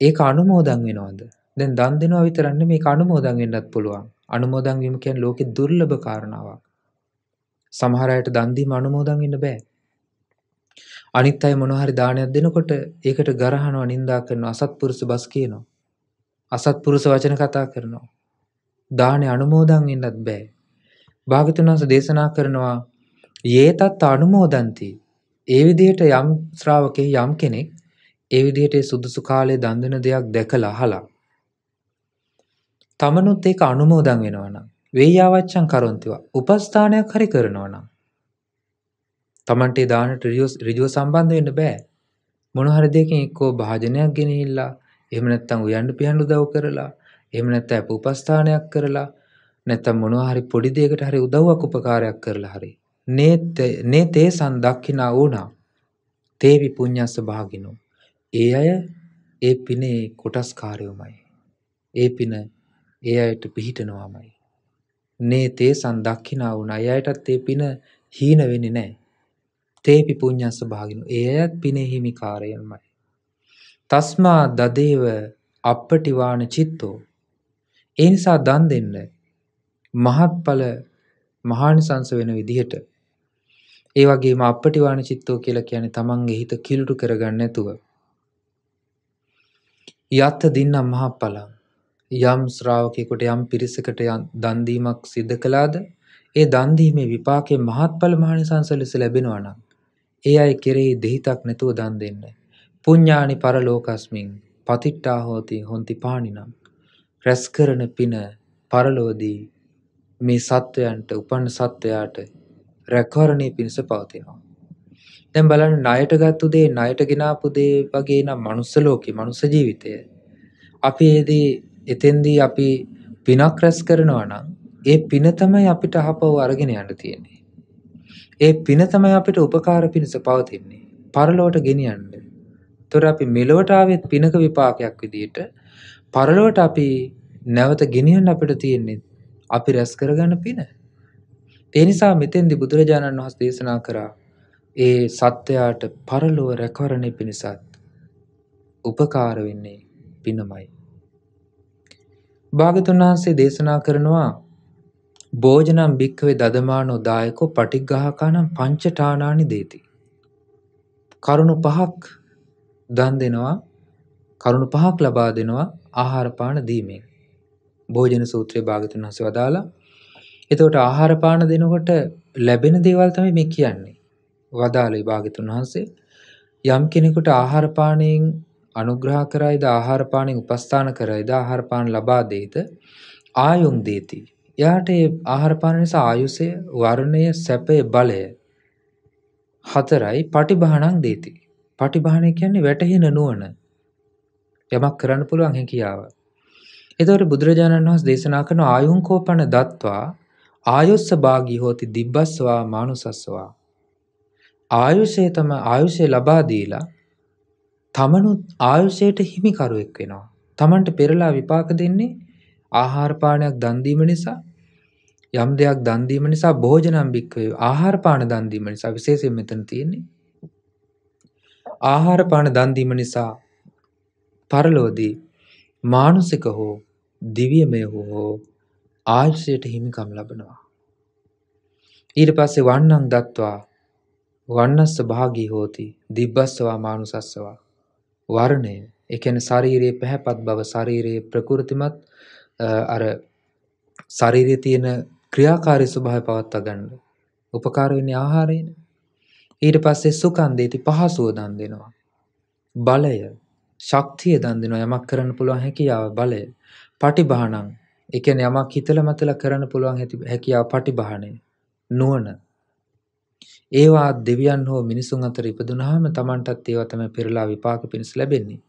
ඒක අනුමෝදන් වෙනවද? දැන් දන් දෙනවා විතරක් නෙමෙයි ඒක අනුමෝදන් වෙන්නත් පුළුවන්. අනුමෝදන් වීම කියන්නේ ලෝකේ දුර්ලභ කාරණාවක්. සමහර අයට දන් දීම අනුමෝදන් වෙන්න බෑ. අනිත් අය මොනවා හරි දානයක් දෙනකොට ඒකට ගරහනවා නිඳා කරනවා අසත්පුරුෂ බස් කියනවා. අසත්පුරුෂ වචන කතා කරනවා. දානේ අනුමෝදන් වෙන්නත් බෑ. භාගතුන් වහන්සේ දේශනා කරනවා යේතත් අනුමෝදන්ති. ඒ විදිහට යම් ශ්‍රාවකේ යම් කෙනෙක් ඒ විදිහට සුදුසු කාලේ දන් දෙන දෙයක් දැකලා අහලා තමනුත් ඒක අනුමෝදන් වෙනවා නම් වේයාවච්චන් කරොන්තිවා උපස්ථානයක් හරි කරනවා නම් තමන්ට දානට ඍජුව සම්බන්ධ වෙන්න බෑ. මොන හරි දෙයකින් එක්කෝ භාජනයක් ගෙනහිල්ලා එහෙම නැත්නම් උයන්ඩ පියන්ඩ උදව් කරලා එහෙම නැත්නම් උපස්ථානයක් කරලා නැත්නම් මොනවා හරි පොඩි දෙයකට හරි උදව්වක් උපකාරයක් කරලා හරි. නේ තේසන් දක්කිනා වුණා. තේවි පුඤ්ඤස්ස භාගිනෝ. ඒ අය ඒ පිනේ කොටස්කාරයෝමයි. ඒ පින ඒ අයට පිහිටනවාමයි. නේ තේසන් දක්කිනා වුණා. ඒ අයටත් ඒ පින හීන වෙන්නේ නැහැ. තේපි පුඤ්ඤස්ස භාගිනෝ ඒ අයත් පිනේ හිමිකාරයන්මයි තස්මා දදේව අප්පටිවාන චිත්තෝ. ඒ නිසා දන් දෙන්න මහත්ඵල මහානිසංස වෙන විදිහට. ඒ වගේම අපටිවාන චිත්තෝ කියලා කියන්නේ තමන්ගේ හිත කිලුටු කරගන්න නැතුව. යත්ත දින්නම් මහප්පලං යම් ශ්‍රාවකයෙකුට යම් පිරිසකට දන් දීමක් සිද්ධ කළාද ඒ දන් දීමේ විපාකයේ මහත්ඵල මහානිසංස ලෙස ලැබෙනවා නම් ඒ අය කෙරෙහි දෙහිතක් නැතුව දන් දෙන්න. පුඤ්ඤානි පරලෝකස්මින් පතිට්ඨා හෝති හොಂತಿ පානිනම් රැස් කරන පින පරලෝදී මේ සත්වයන්ට උපන්න සත්වයාට රැකවරණය පිණිස පවතිනවා. දැන් බලන්න ණයට ගත්තු දේ ණයට ගෙනාපු දේ වගේ නම් මනුස්ස ලෝකේ මනුස්ස ජීවිතය අපි ඒදී එතෙන්දී අපි පිනක් රැස් කරනවා නම් ඒ පින තමයි අපිට අහපව අරගෙන යන්න තියෙන්නේ. ඒ පින තමයි අපිට උපකාර පිණිස පවතින්නේ. පරලොවට ගෙනියන්න. ඒතර අපි මෙලොවට ආවෙත් පිනක විපාකයක් විදියට පරලොවට අපි නැවත ගෙනියන්න අපිට තියෙන්නේ අපි රැස් කරගන්න පින. ඒ නිසා මෙතෙන්දි බුදුරජාණන් වහන්සේ දේශනා කරා ඒ සත්වයාට පරලොව රැකවරණය පිණිසත් උපකාර වෙන්නේ පිනමයි. භාගතුන් වහන්සේ දේශනා කරනවා භෝජනම් භික්කවේ දදමානෝ දායකෝ පටිග්ගහකානම් පංචටානානි දේති. කරුණු පහක් දන් දෙනවා කරුණු පහක් ලබා දෙනවා ආහාරපාන දීමෙන්. භෝජන සූත්‍රයේ භාගතුන් වහන්සේ වදාලා එතකොට ආහාර පාන දෙනකොට ලැබෙන දේවල් තමයි මේ කියන්නේ. වදාළේ භාග්‍යතුන් වහන්සේ යම් කෙනෙකුට ආහාර පානයෙන් අනුග්‍රහ කරයිද ආහාර පානයෙන් උපස්ථාන කරයිද ආහාර පාන ලබා දෙයිද ආයුම් දේති. එයාට ඒ ආහාර පාන නිසා ආයුෂය, වර්ණය, සැපය, බලය හතරයි පටිභාණං දේති. පටිභාණය කියන්නේ වැටහෙන නුවණ. යමක් කරන්න පුළුවන් හැකියාව. එතකොට බුදුරජාණන් වහන්සේ දේශනා කරන ආයුං කෝපන දත්වා ආයුස්ස භාගී හෝති දිබ්බස්වා මානුසස්වා. ආයුෂය තම ආයුෂය ලබා දීලා තමනුත් ආයුෂයට හිමිකරුවෙක් වෙනවා. තමන්ට පෙරලා විපාක දෙන්නේ ආහාර පානයක් දන් දීම නිසා යම් දෙයක් දන් දීම නිසා භෝජනම් භික්කවේ ආහාර පාන දන් දීම නිසා විශේෂයෙන් මෙතන තියෙන්නේ. ආහාර පාන දන් දීම නිසා පරලෝදී මානුසික හෝ දිව්‍යමය හෝ ආයුෂයට හිමිකම් ලබනවා. ඊට පස්සේ වන්නං දත්වා වන්නස්ස භාගී හෝති දිබ්බස්සවා මානුසස්සවා. වර්ණය ඒ කියන්නේ ශාරීරියේ පැහැපත් බව ශාරීරියේ ප්‍රකෘතිමත් අර ශරීරයේ තියෙන ක්‍රියාකාරී ස්වභාවය පවත්වා ගන්න උපකාර වෙන්නේ ආහාරයනේ. ඊට පස්සේ සුඛං දේති පහසුව දන් දෙනවා. බලය, ශක්තිය දන් දෙනවා යමක් කරන්න පුළුවන් හැකියාව බලය. පටිභාණං ඒ කියන්නේ යමක් හිතලා මතලා කරන්න පුළුවන් හැකියාව පටිභාණය. නුවණ. ඒවා දෙවියන් හෝ මිනිසුන් අතර ඉපදුනහම Tamanටත් ඒවා තමයි පෙරලා විපාක පිණිස ලැබෙන්නේ.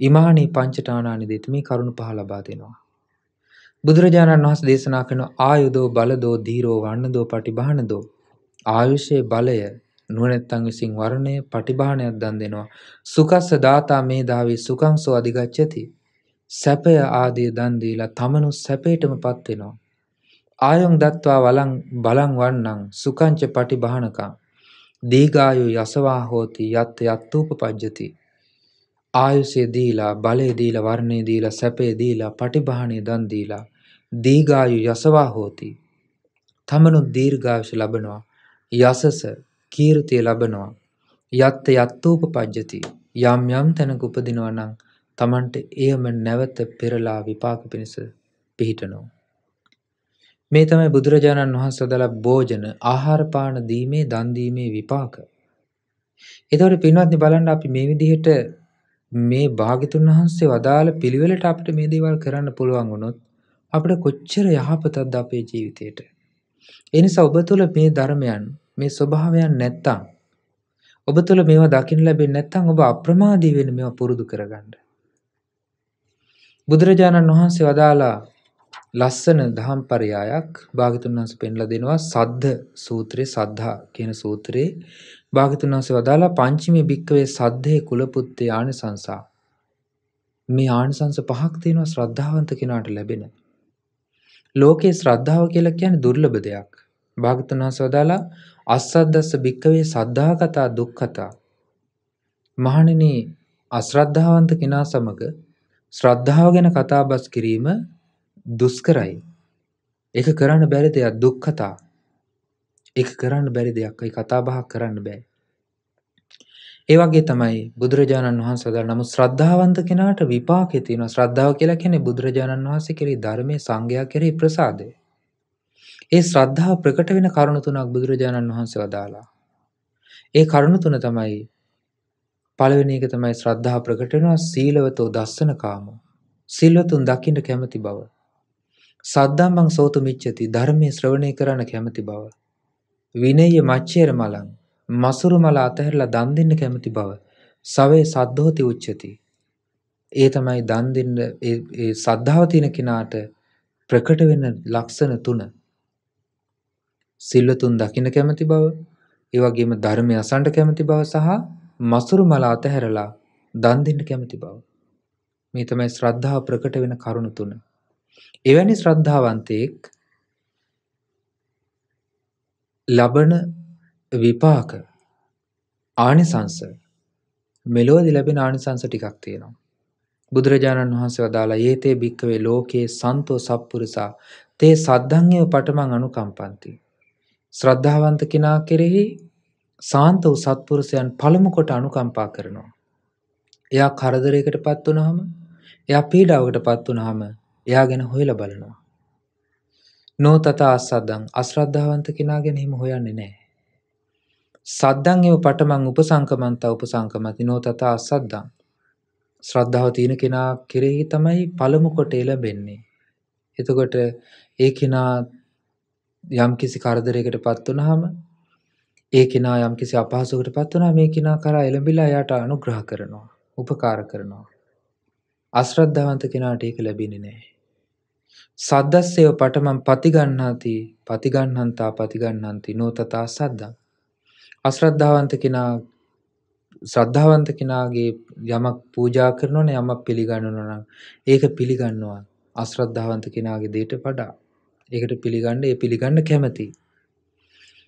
ඉමානි පංචටානානි දෙති මේ කරුණ පහ ලබා දෙනවා. බුදුරජාණන් වහන්සේ දේශනා කරන ආයුදෝ බලදෝ ධීරෝ වන්නදෝ පටිභානදෝ. ආයුෂයේ බලය නුවණැත්තන් විසින් වර්ණය පටිභානයක් දන් දෙනවා. සුකස්ස දාතා මේ දාවි සුකංසෝ අධිගච්ඡති. සැපය ආදී දන් දීලා තමනු සැපයටමපත් වෙනවා. ආයොං දත්වා වලං බලං වන්නං සුකංච පටිභානකං. දීගායු යසවා හෝති යත් යත්තූපපජ්ජති. ආයුෂය දීලා බලය දීලා වර්ණය දීලා සැපය දීලා පටිභාණය දන් දීලා දීගායු යසවා හෝති. තමනුත් දීර්ඝායුෂ ලබනවා. යසස කීර්තිය ලබනවා. යත්ත යත්තූපපජ්ජති යම් යම් තැනක උපදිනවා නම් තමන්ට එයම නැවත පෙරලා විපාක පිණිස පිහිටනවා. මේ තමයි බුදුරජාණන් වහන්සේ දලා භෝජන ආහාර පාන දීමේ දන් දීමේ විපාක. එතකොට පින්වත්නි බලන්න අපි මේ විදිහට මේ භාග්‍යතුන් වහන්සේ වදාළ පිළිවෙලට අපිට මේ දේවල් කරන්න පුළුවන් වුණොත් අපිට කොච්චර යහපතක්ද අපේ ජීවිතේට. ඒ නිසා ඔබ තුළ මේ ධර්මයන් මේ ස්වභාවයන් නැත්තම් ඔබ තුළ මේවා දකින්න ලැබෙන්නේ නැත්තම් ඔබ අප්‍රමාදී වෙන මේවා පුරුදු කරගන්න. බුදුරජාණන් වහන්සේ වදාලා ලස්සන දහම් පරයායක් භාගතුන් වහන්සේ පෙන්ලා දෙනවා සද්ධ සූත්‍රයේ සද්ධා කියන සූත්‍රයේ භාගතුන් වහන්සේ වදාලා පංචමී භික්කවේ සද්ධේ කුලපුත්තේ ආනිසංසා. මේ ආනිසංස පහක් තියෙනවා ශ්‍රද්ධාවන්ත කෙනාට ලැබෙන. ලෝකේ ශ්‍රද්ධාව කියලා කියන්නේ දුර්ලභ දෙයක්. භාගතුන් වහන්සේ වදාලා අස්සද්දස්ස භික්කවේ සද්ධා කතා දුක් කතා. මහණෙනි අශ්‍රද්ධාවන්ත කෙනා සමග ශ්‍රද්ධාව ගැන කතාබස් කිරීම දුෂ්කරයි. ඒක කරන්න බැරි දෙයක් දුක් කතා. ඒක කරන්න බැරි දෙයක්. ඒ කතා බහක් කරන්න බෑ. ඒ වගේ තමයි බුදුරජාණන් වහන්සේ වදාළ නමුත් ශ්‍රද්ධාවන්ත කෙනාට විපාකේ තියෙනවා. ශ්‍රද්ධාව කියලා කියන්නේ බුදුරජාණන් වහන්සේ කෙරෙහි ධර්මයේ සංඝයා කෙරෙහි ප්‍රසාදය. ඒ ශ්‍රද්ධාව ප්‍රකට වෙන කරුණු තුනක් බුදුරජාණන් වහන්සේ වදාලා. ඒ කරුණු තුන තමයි පළවෙනි එක තමයි ශ්‍රද්ධාව ප්‍රකට වෙනවා සීලවතෝ දස්සන කාමෝ. සිල්වතුන් දකින්න කැමති බව. සද්දම්මං සෝතු මිච්ඡති ධර්මයේ ශ්‍රවණය කරන්න කැමති බව. විනය්‍ය මච්චේර මලං මසුරු මල අතහැරලා දන් දෙන්න කැමති බව. සවේ සද්ධෝති උච්චති. ඒ තමයි දන් දෙන්න ඒ සද්ධාව තියෙන කෙනාට ප්‍රකට වෙන ලක්ෂණ තුන. සිල්වතුන් දකින්න කැමති බව, ඒ වගේම ධර්මය අසන්න කැමති බව සහ මසුරු මල අතහැරලා දන් දෙන්න කැමති බව. මේ තමයි ශ්‍රද්ධාව ප්‍රකට වෙන කරුණු තුන. එවැනි ශ්‍රද්ධාවන්තයෙක් ලබන විපාක ආනිසංස මෙලොවදී ලැබෙන ආනිසංස ටිකක් තියෙනවා. බුදුරජාණන් වහන්සේ වදාලා "යේතේ භික්කවේ ලෝකේ සන්තෝ සප්පුරුසා තේ සද්ධංගේව පටමං අනුකම්පන්ති." ශ්‍රද්ධාවන්ත කෙනා කෙරෙහි සාන්ත වූ සත්පුරුෂයන් පළමු කොට අනුකම්පා කරනවා. එයා කරදරයකටපත් වුනහම, එයා පීඩාවකටපත් වුනහම එයා ගැන හොයලා බලනවා. නෝ තථා අසද්දං අශ්‍රද්ධාවන්ත කෙනා ගැන එහෙම හොයන්නේ නැහැ. සද්දං එව පටමං උපසංකමන්තා උපසංකමති නෝ තථා අසද්දං ශ්‍රද්ධාව තියෙන කෙනා කෙරෙහි තමයි පළමු කොට එළඹෙන්නේ. එතකොට ඒ කෙනා යම්කිසි කරදරයකට පත් වුනහම ඒ කෙනා යම්කිසි අපහසුවකට පත් වුණා මේ කෙනා කරා එළඹිලා එයාට අනුග්‍රහ කරනවා, උපකාර කරනවා. අශ්‍රද්ධාවන්ත කෙනාට ඒක ලැබෙන්නේ නැහැ. සද්දස්සේව පටමන් පතිගන්නාති පතිගන්නන්තා පතිගන්නන්ති නෝතතා සද්දං. අශ්‍රද්ධාවන්ත කෙනා ශ්‍රද්ධාවන්ත කෙනාගේ යමක් පූජා කරනවනේ යමක් පිළිගන්නනවා නම් ඒක පිළිගන්නවා අශ්‍රද්ධාවන්ත කෙනාගේ දෙයට වඩා. ඒකට පිළිගන්න ඒ පිළිගන්න කැමති.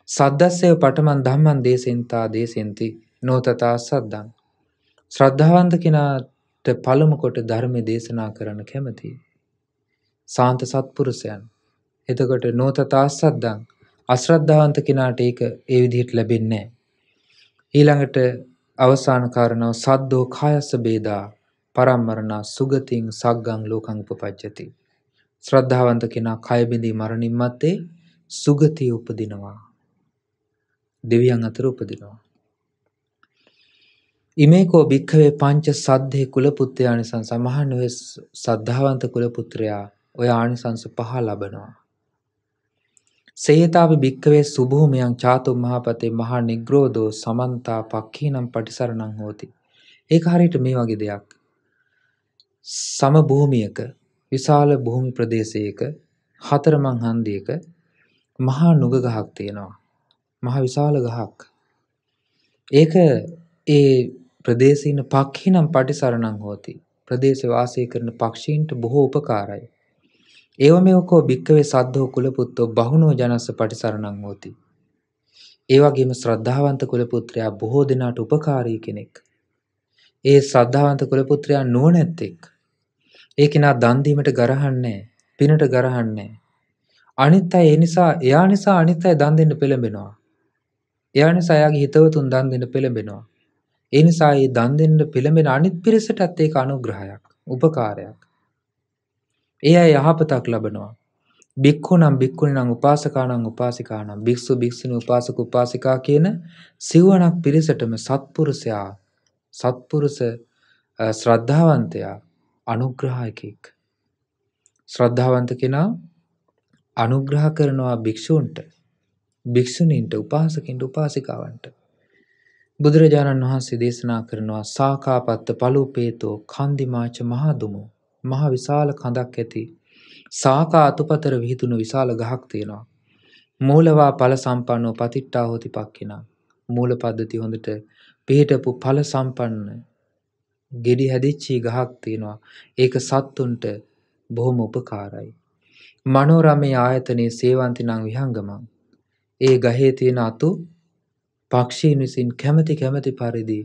සද්දස්සේව පටමන් ධම්මන් දේසෙන්තා දේසෙන්ති නෝතතා සද්දං. ශ්‍රද්ධාවන්ත කෙනාට පළමු කොට ධර්මය දේශනා කරන්න කැමතියි. සාන්ත සත්පුරුෂයන්. එතකොට නෝතතා සද්දං අශ්‍රද්ධාවන්ත කෙනාට ඒක ඒ විදිහට ලැබෙන්නේ නැහැ. ඊළඟට අවසාන කාරණාව සද්දෝ කායස්ස බේදා පරම්මරණා සුගතින් සග්ගං ලෝකං උපපජ්ජති. ශ්‍රද්ධාවන්ත කෙනා කය බිඳී මරණින් මත්තේ සුගතිය උපදිනවා. දෙවියන් අතර උපදිනවා. ඉමේකෝ භික්ඛවේ පංච සද්ධේ කුලපුත්‍රයානිසං සමහන් වේ සද්ධාවන්ත කුලපුත්‍රයා ඔය ආනිසංස පහ ලබනවා. සේතාපි භික්කවේ සුභූමයන් චාතුම් මහපතේ මහා නිග්‍රෝධෝ සමන්තා පක්ඛීනම් පටිසරණං හෝති. ඒක හරියට මේ වගේ දෙයක්. සම භූමියක විශාල භූමි ප්‍රදේශයක හතරමං හන්දියක මහා නුග ගහක් තියෙනවා. මහා විශාල ගහක්. ඒක ඒ ප්‍රදේශීන පක්ඛීනම් පටිසරණං හෝති. ප්‍රදේශ වාසය කරන පක්ෂීන්ට බොහෝ උපකාරයි. ඒවමෙවකෝ භික්කවේ සද්ධෝ කුලපුත්තෝ බහුනෝ ජනස්ස පටිසරණං හෝති. ඒ වගේම ශ්‍රද්ධාවන්ත කුලපුත්‍රයා බොහෝ දෙනාට උපකාරී කෙනෙක්. ඒ ශ්‍රද්ධාවන්ත කුලපුත්‍රයා නුවණැත්තෙක්. ඒ කෙනා දන් දීමට ගරහන්නේ පිනට ගරහන්නේ අනිත් අය ඒ නිසා එයා නිසා අනිත් අය දන් දෙන්න පෙළඹෙනවා. එයා නිසා එයාගේ හිතවතුන් දන් දෙන්න පෙළඹෙනවා. ඒ නිසා ඒ දන් දෙන්න පෙළඹෙන අනිත් පිරිසටත් ඒක අනුග්‍රහයක්, උපකාරයක්. ඒ අය යහපතක් ලබනවා. බික්ඛුනම් බික්ඛුණිනම් උපාසකානම් උපාසිකානම් භික්ෂු භික්ෂුණී උපාසක උපාසිකා කියන සිවණක් පිරිසටම සත්පුරුෂයා සත්පුරුෂ ශ්‍රද්ධාවන්තයා අනුග්‍රහයකෙක්. ශ්‍රද්ධාවන්ත කෙනා අනුග්‍රහ කරනවා භික්ෂූන්ට භික්ෂුණීන්ට උපාසකින්ට උපාසිකාවන්ට බුදුරජාණන් වහන්සේ දේශනා කරනවා සාකාපත්ත පලුපේතෝ කන්දිමාච මහදුමෝ මහ විශාල කඳක් ඇති සාකා අතුපතර විහිදුණු විශාල ගහක් තියෙනවා. මූලවා ඵල සම්පන්නෝ පතිට්ඨා හෝති පක්ඛිනා. මූල පද්ධති හොඳට පිහිටපු ඵල සම්පන්න ගෙඩි හැදිච්චි ගහක් තියෙනවා. ඒක සත්තුන්ට බොහොම උපකාරයි. මනෝරමේ ආයතනයේ සේවන්ති නම් විහංගමං. ඒ ගහේ තියෙන අතු පක්ෂීන් විසින් කැමැති කැමැති පරිදි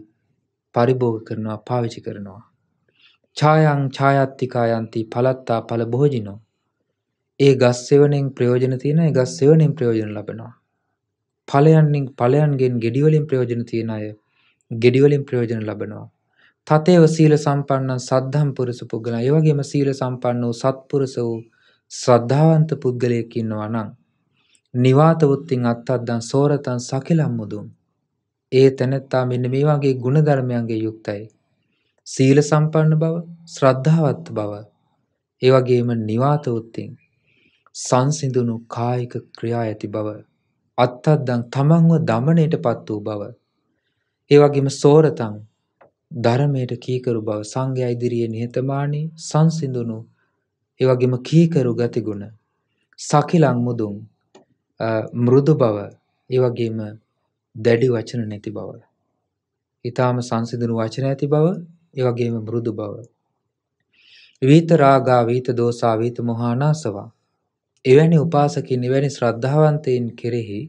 පරිභෝග කරනවා පාවිච්චි කරනවා. ඡායං ඡායත්තිකායන්ති පලත්තා ඵල භෝජිනෝ. ඒ ගස් සෙවණෙන් ප්‍රයෝජන තියෙන ඒ ගස් සෙවණෙන් ප්‍රයෝජන ලබනවා. ඵලයන්ෙන් ඵලයන්ගෙන් ගෙඩි වලින් ප්‍රයෝජන තියෙන අය ගෙඩි වලින් ප්‍රයෝජන ලබනවා. තතේව සීල සම්පන්නන් සද්ධම් පුරුෂ පුද්ගලයා. ඒ වගේම සීල සම්පන්න වූ සත්පුරුෂ වූ ශ්‍රද්ධාවන්ත පුද්ගලයෙක් ඉන්නවා නම් නිවාත වුත්තින් අත්තද්දන් සෝරතන් සකිලම් මුදුන්. ඒ තැනැත්තා මෙන්න මේ වගේ ගුණධර්මයන්ගේ යුක්තයි. සීල සම්පන්න බව, ශ්‍රද්ධාවත් බව, ඒ වගේම නිවාත වුත්තින් සංසිඳුණු කායික ක්‍රියා ඇති බව, අත්තද්දන් තමන්ව දමණයටපත් වූ බව, ඒ වගේම සෝරතං ධර්මයට කීකරු බව සංඝයා ඉදිරියේ නිහතමානී සංසිඳුණු ඒ වගේම කීකරු ගතිගුණ සකිලං මුදුන් මෘදු බව ඒ වගේම දැඩි වචන නැති බව ඊටාම සංසිඳුණු වචන ඇති බව ඒ වගේම මෘදු බව. වීත රාගා වීත දෝසා වීත මොහානාසවා. එවැනි උපාසකින් එවැනි ශ්‍රද්ධාවන්තයින් කෙරෙහි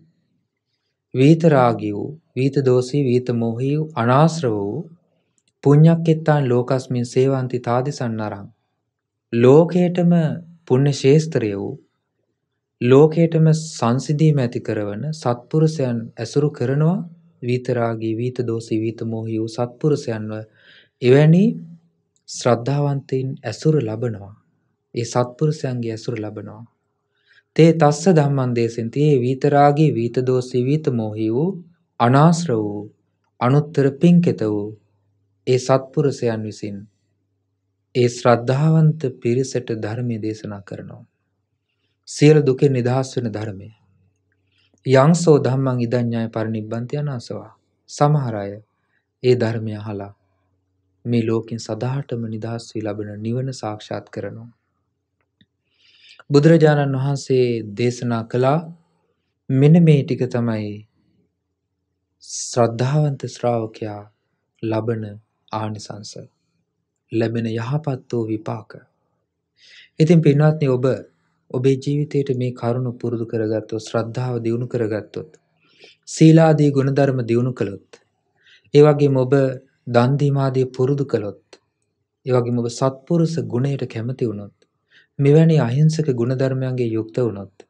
වීතරාගී වූ වීත දෝසී වීත මොහී වූ අනාශ්‍රව වූ පුඤ්ඤක්කෙත්තාන් ලෝකස්මින් සේවන්ති තාදිසන්නරං ලෝකේටම පුණ්‍ය ශේස්ත්‍රය වූ ලෝකේටම සංසිධීම ඇති කරවන සත්පුරුෂයන් ඇසුරු කරනවා වීතරාගී වීත දෝසී වීත මොහී වූ සත්පුරුෂයන්ව එවැනි ශ්‍රද්ධාවන්තයින් ඇසුර ලබනවා. ඒ සත්පුරුෂයන්ගේ ඇසුර ලබනවා. තේ තස්ස ධම්මන් දේශෙන්ති ඒ වීතරාගී වීතදෝසී වීතමෝහි වූ අනාශ්‍ර වූ අනුත්තර පින්කෙත වූ ඒ සත්පුරුෂයන් විසින් ඒ ශ්‍රද්ධාවන්ත පිරිසට ධර්මය දේශනා කරනවා. සියලු දුකෙන් නිදහස් වෙන ධර්මය. යංසෝ ධම්මං ඉදඤ්ඤාය පරිනිබ්බන්ති අනාසවා. සමහර අය ඒ ධර්මය අහලා මේ ලෝකෙන් සදාටම නිදහස් වී ලබන නිවන සාක්ෂාත් කරනවා. බුදුරජාණන් වහන්සේ දේශනා කළා මෙන්න මේ ටික තමයි ශ්‍රද්ධාවන්ත ශ්‍රාවකයා ලබන ආනිසංස ලැබෙන යහපත් වූ විපාක. ඉතින් පින්වත්නි ඔබ ඔබේ ජීවිතයට මේ කරුණු පුරුදු කරගත්තොත් ශ්‍රද්ධාව දියුණු කරගත්තොත් සීලාදී ගුණධර්ම දියුණු කළොත් ඒ වගේම ඔබ දන් දීම ආදී පුරුදු කළොත් ඒ වගේම ඔබ සත්පුරුෂ ගුණයට කැමති වුණොත් මෙවැනි අහිංසක ගුණධර්මයන්ගේ යුක්ත වුණොත්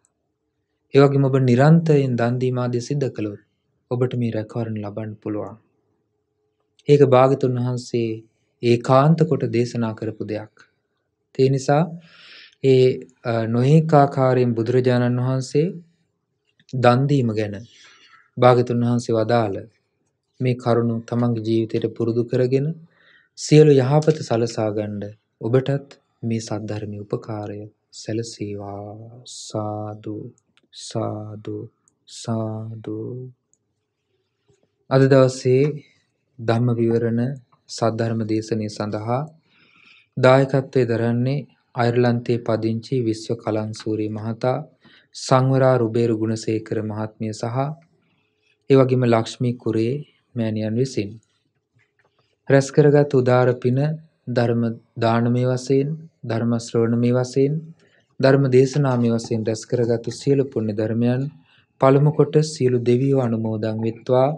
ඒ වගේම ඔබ නිරන්තරයෙන් දන් දීම ආදී සිද්ධ කළොත් ඔබට මේ රැකවරණ ලබන්න පුළුවන්. ඒක භාගතුන් වහන්සේ ඒකාන්ත කොට දේශනා කරපු දෙයක්. ඒ නිසා ඒ නොයෙක් ආකාරයෙන් බුදුරජාණන් වහන්සේ දන් දීම ගැන භාගතුන් වහන්සේ වදාළ මේ කරුණු තමන්ගේ ජීවිතයට පුරුදු කරගෙන සියලු යහපත සලසා ගන්න ඔබටත් මේ සද්ධර්මයේ උපකාරය සැලසේවා. සාදු සාදු සාදු. අද දවසේ ධම්ම විවරණ සද්ධර්ම දේශනය සඳහා දායකත්වයේ දරන්නේ අයර්ලන්තයේ පදිංචි විශ්ව කලංසූරී මහතා සංවරා රුබේරු ගුණසේකර මහත්මිය සහ ඒ වගේම ලක්ෂ්මී කුරේ මෑණියන් විසින්. රැස් කරගත් උදාර පින ධර්ම දානමය වශයෙන් ධර්ම ශ්‍රවණමය වශයෙන් ධර්ම දේශනාමය වශයෙන් රැස් කරගත් සියලු පුණ්‍ය ධර්මයන් පළමු කොට සියලු දෙවියෝ අනුමෝදන් වෙත්වා.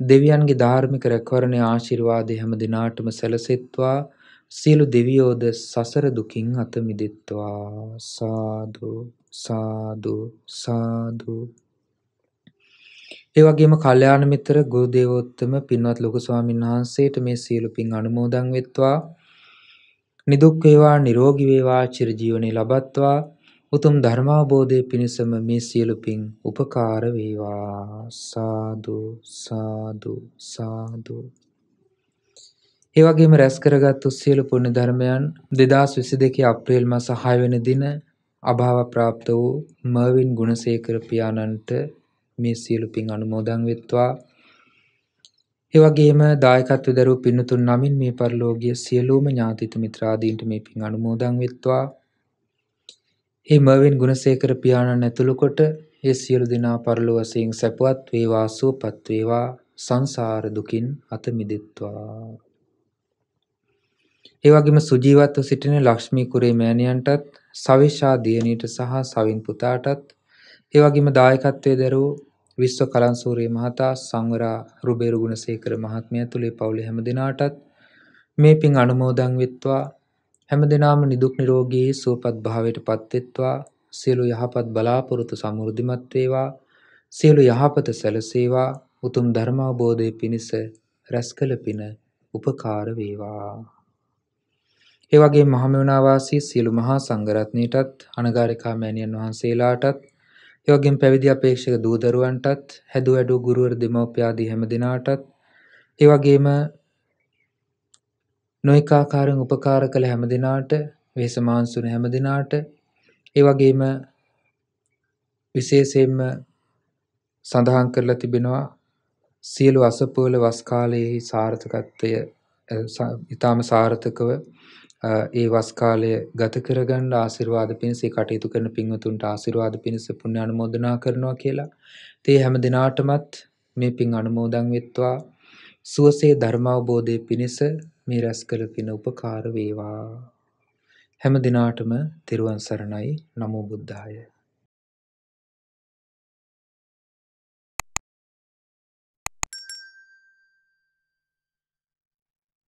දෙවියන්ගේ ධාර්මික රැකවරණේ ආශිර්වාදය හැම දිනාටම සැලසෙත්වා. සියලු දෙවියෝද සසර දුකින් අත මිදෙත්වා. සාදු සාදු සාදු. ඒ වගේම කල්යාණ මිත්‍ර ගුරු දේවෝත්තම පින්වත් ලොකු ස්වාමීන් වහන්සේට මේ සියලු පින් අනුමෝදන් වෙත්වා. නිදුක් වේවා නිරෝගී වේවා චිර ජීවනයේ ලබත්වා. උතුම් ධර්මාබෝධය පිණිසම මේ සියලු පින් උපකාර වේවා. සාදු සාදු සාදු. ඒ වගේම රැස් කරගත්තු සියලු පුණ්‍ය ධර්මයන් 2022 අප්‍රේල් මාස 6 වෙනි දින අභාව ප්‍රාප්ත වූ මර්වින් ගුණසේකර පියාණන්ට මේ සියලු පින් අනුමෝදන් වෙත්වා. ඒ වගේම දායකත්ව දරූ පින්නතුන් නමින් මේ පරිලෝකීය සියලුම ඥාතිත මිත්‍රාදීන්ට මේ පින් අනුමෝදන් වෙත්වා. ඒ මර්වින් ගුණසේකර පියාණන් ඇතුළු කොට ඒ සියලු දෙනා පරලොව වශයෙන් සැපවත් වේවා සුවපත් වේවා සංසාර දුකින් අත මිදෙත්වා ඒ වගේම සුජීවත්ව සිටින ලක්ෂ්මී කුරේ මෑණියන්ටත් සවිශා දියණියට සහ සවින් පුතාටත් ඒ වගේම දායකත්වයේ දරූ විශ්ව කලන්සූරිය මහතා සංවරා රුබේරු ගුණසේකර මහත්මිය ඇතුළේ පවුලේ හැම දිනාටත් මේ පින් අනුමෝදන් වෙත්වා. හැම දිනාම නිදුක් නිරෝගී සුවපත් භාවයට පත්වෙත්වා සියලු යහපත් බලාපොරොත්තු සමෘද්ධිමත් වේවා. සියලු යහපත සැලසේවා. උතුම් ධර්මාබෝධය පිණිස රැස් කළ පින උපකාර වේවා. ඒ වගේම මහමෙවුනා වාසී සියලු මහා සංඝරත්නයටත් අනගාരികා මෑණියන් වහන්සේලාටත් ඒ වගේම පැවිදි අපේක්ෂක දූ දරුවන්ටත් හැදු වැඩු ගුරුවර දෙමව්පිය ආදී හැම දිනාටත් ඒ වගේම නොඑක ආකාරයෙන් උපකාර කළ හැම දිනාට වෙහෙස මාන්සුන හැම දිනාට ඒ වගේම විශේෂයෙන්ම සඳහන් කරලා තිබෙනවා සියලු අසපුවල වස් කාලයේ සාර්ථකත්වය ඊටාම සාර්ථකව ඒ වස් කාලය ගත කරගන්න ආශිර්වාද පිණිස කටයුතු කරන පින්වතුන්ට ආශිර්වාද පිණිස පුණ්‍ය අනුමෝදනා කරනවා කියලා. ඒ හැම දිනාටමත් මේ පින් අනුමෝදන් වෙත්වා සුවසේ ධර්මාවබෝධය පිණිස මේ රැස් කළ පින උපකාර වේවා. හැම දිනාටම තෙරුවන් සරණයි නමෝ බුද්ධාය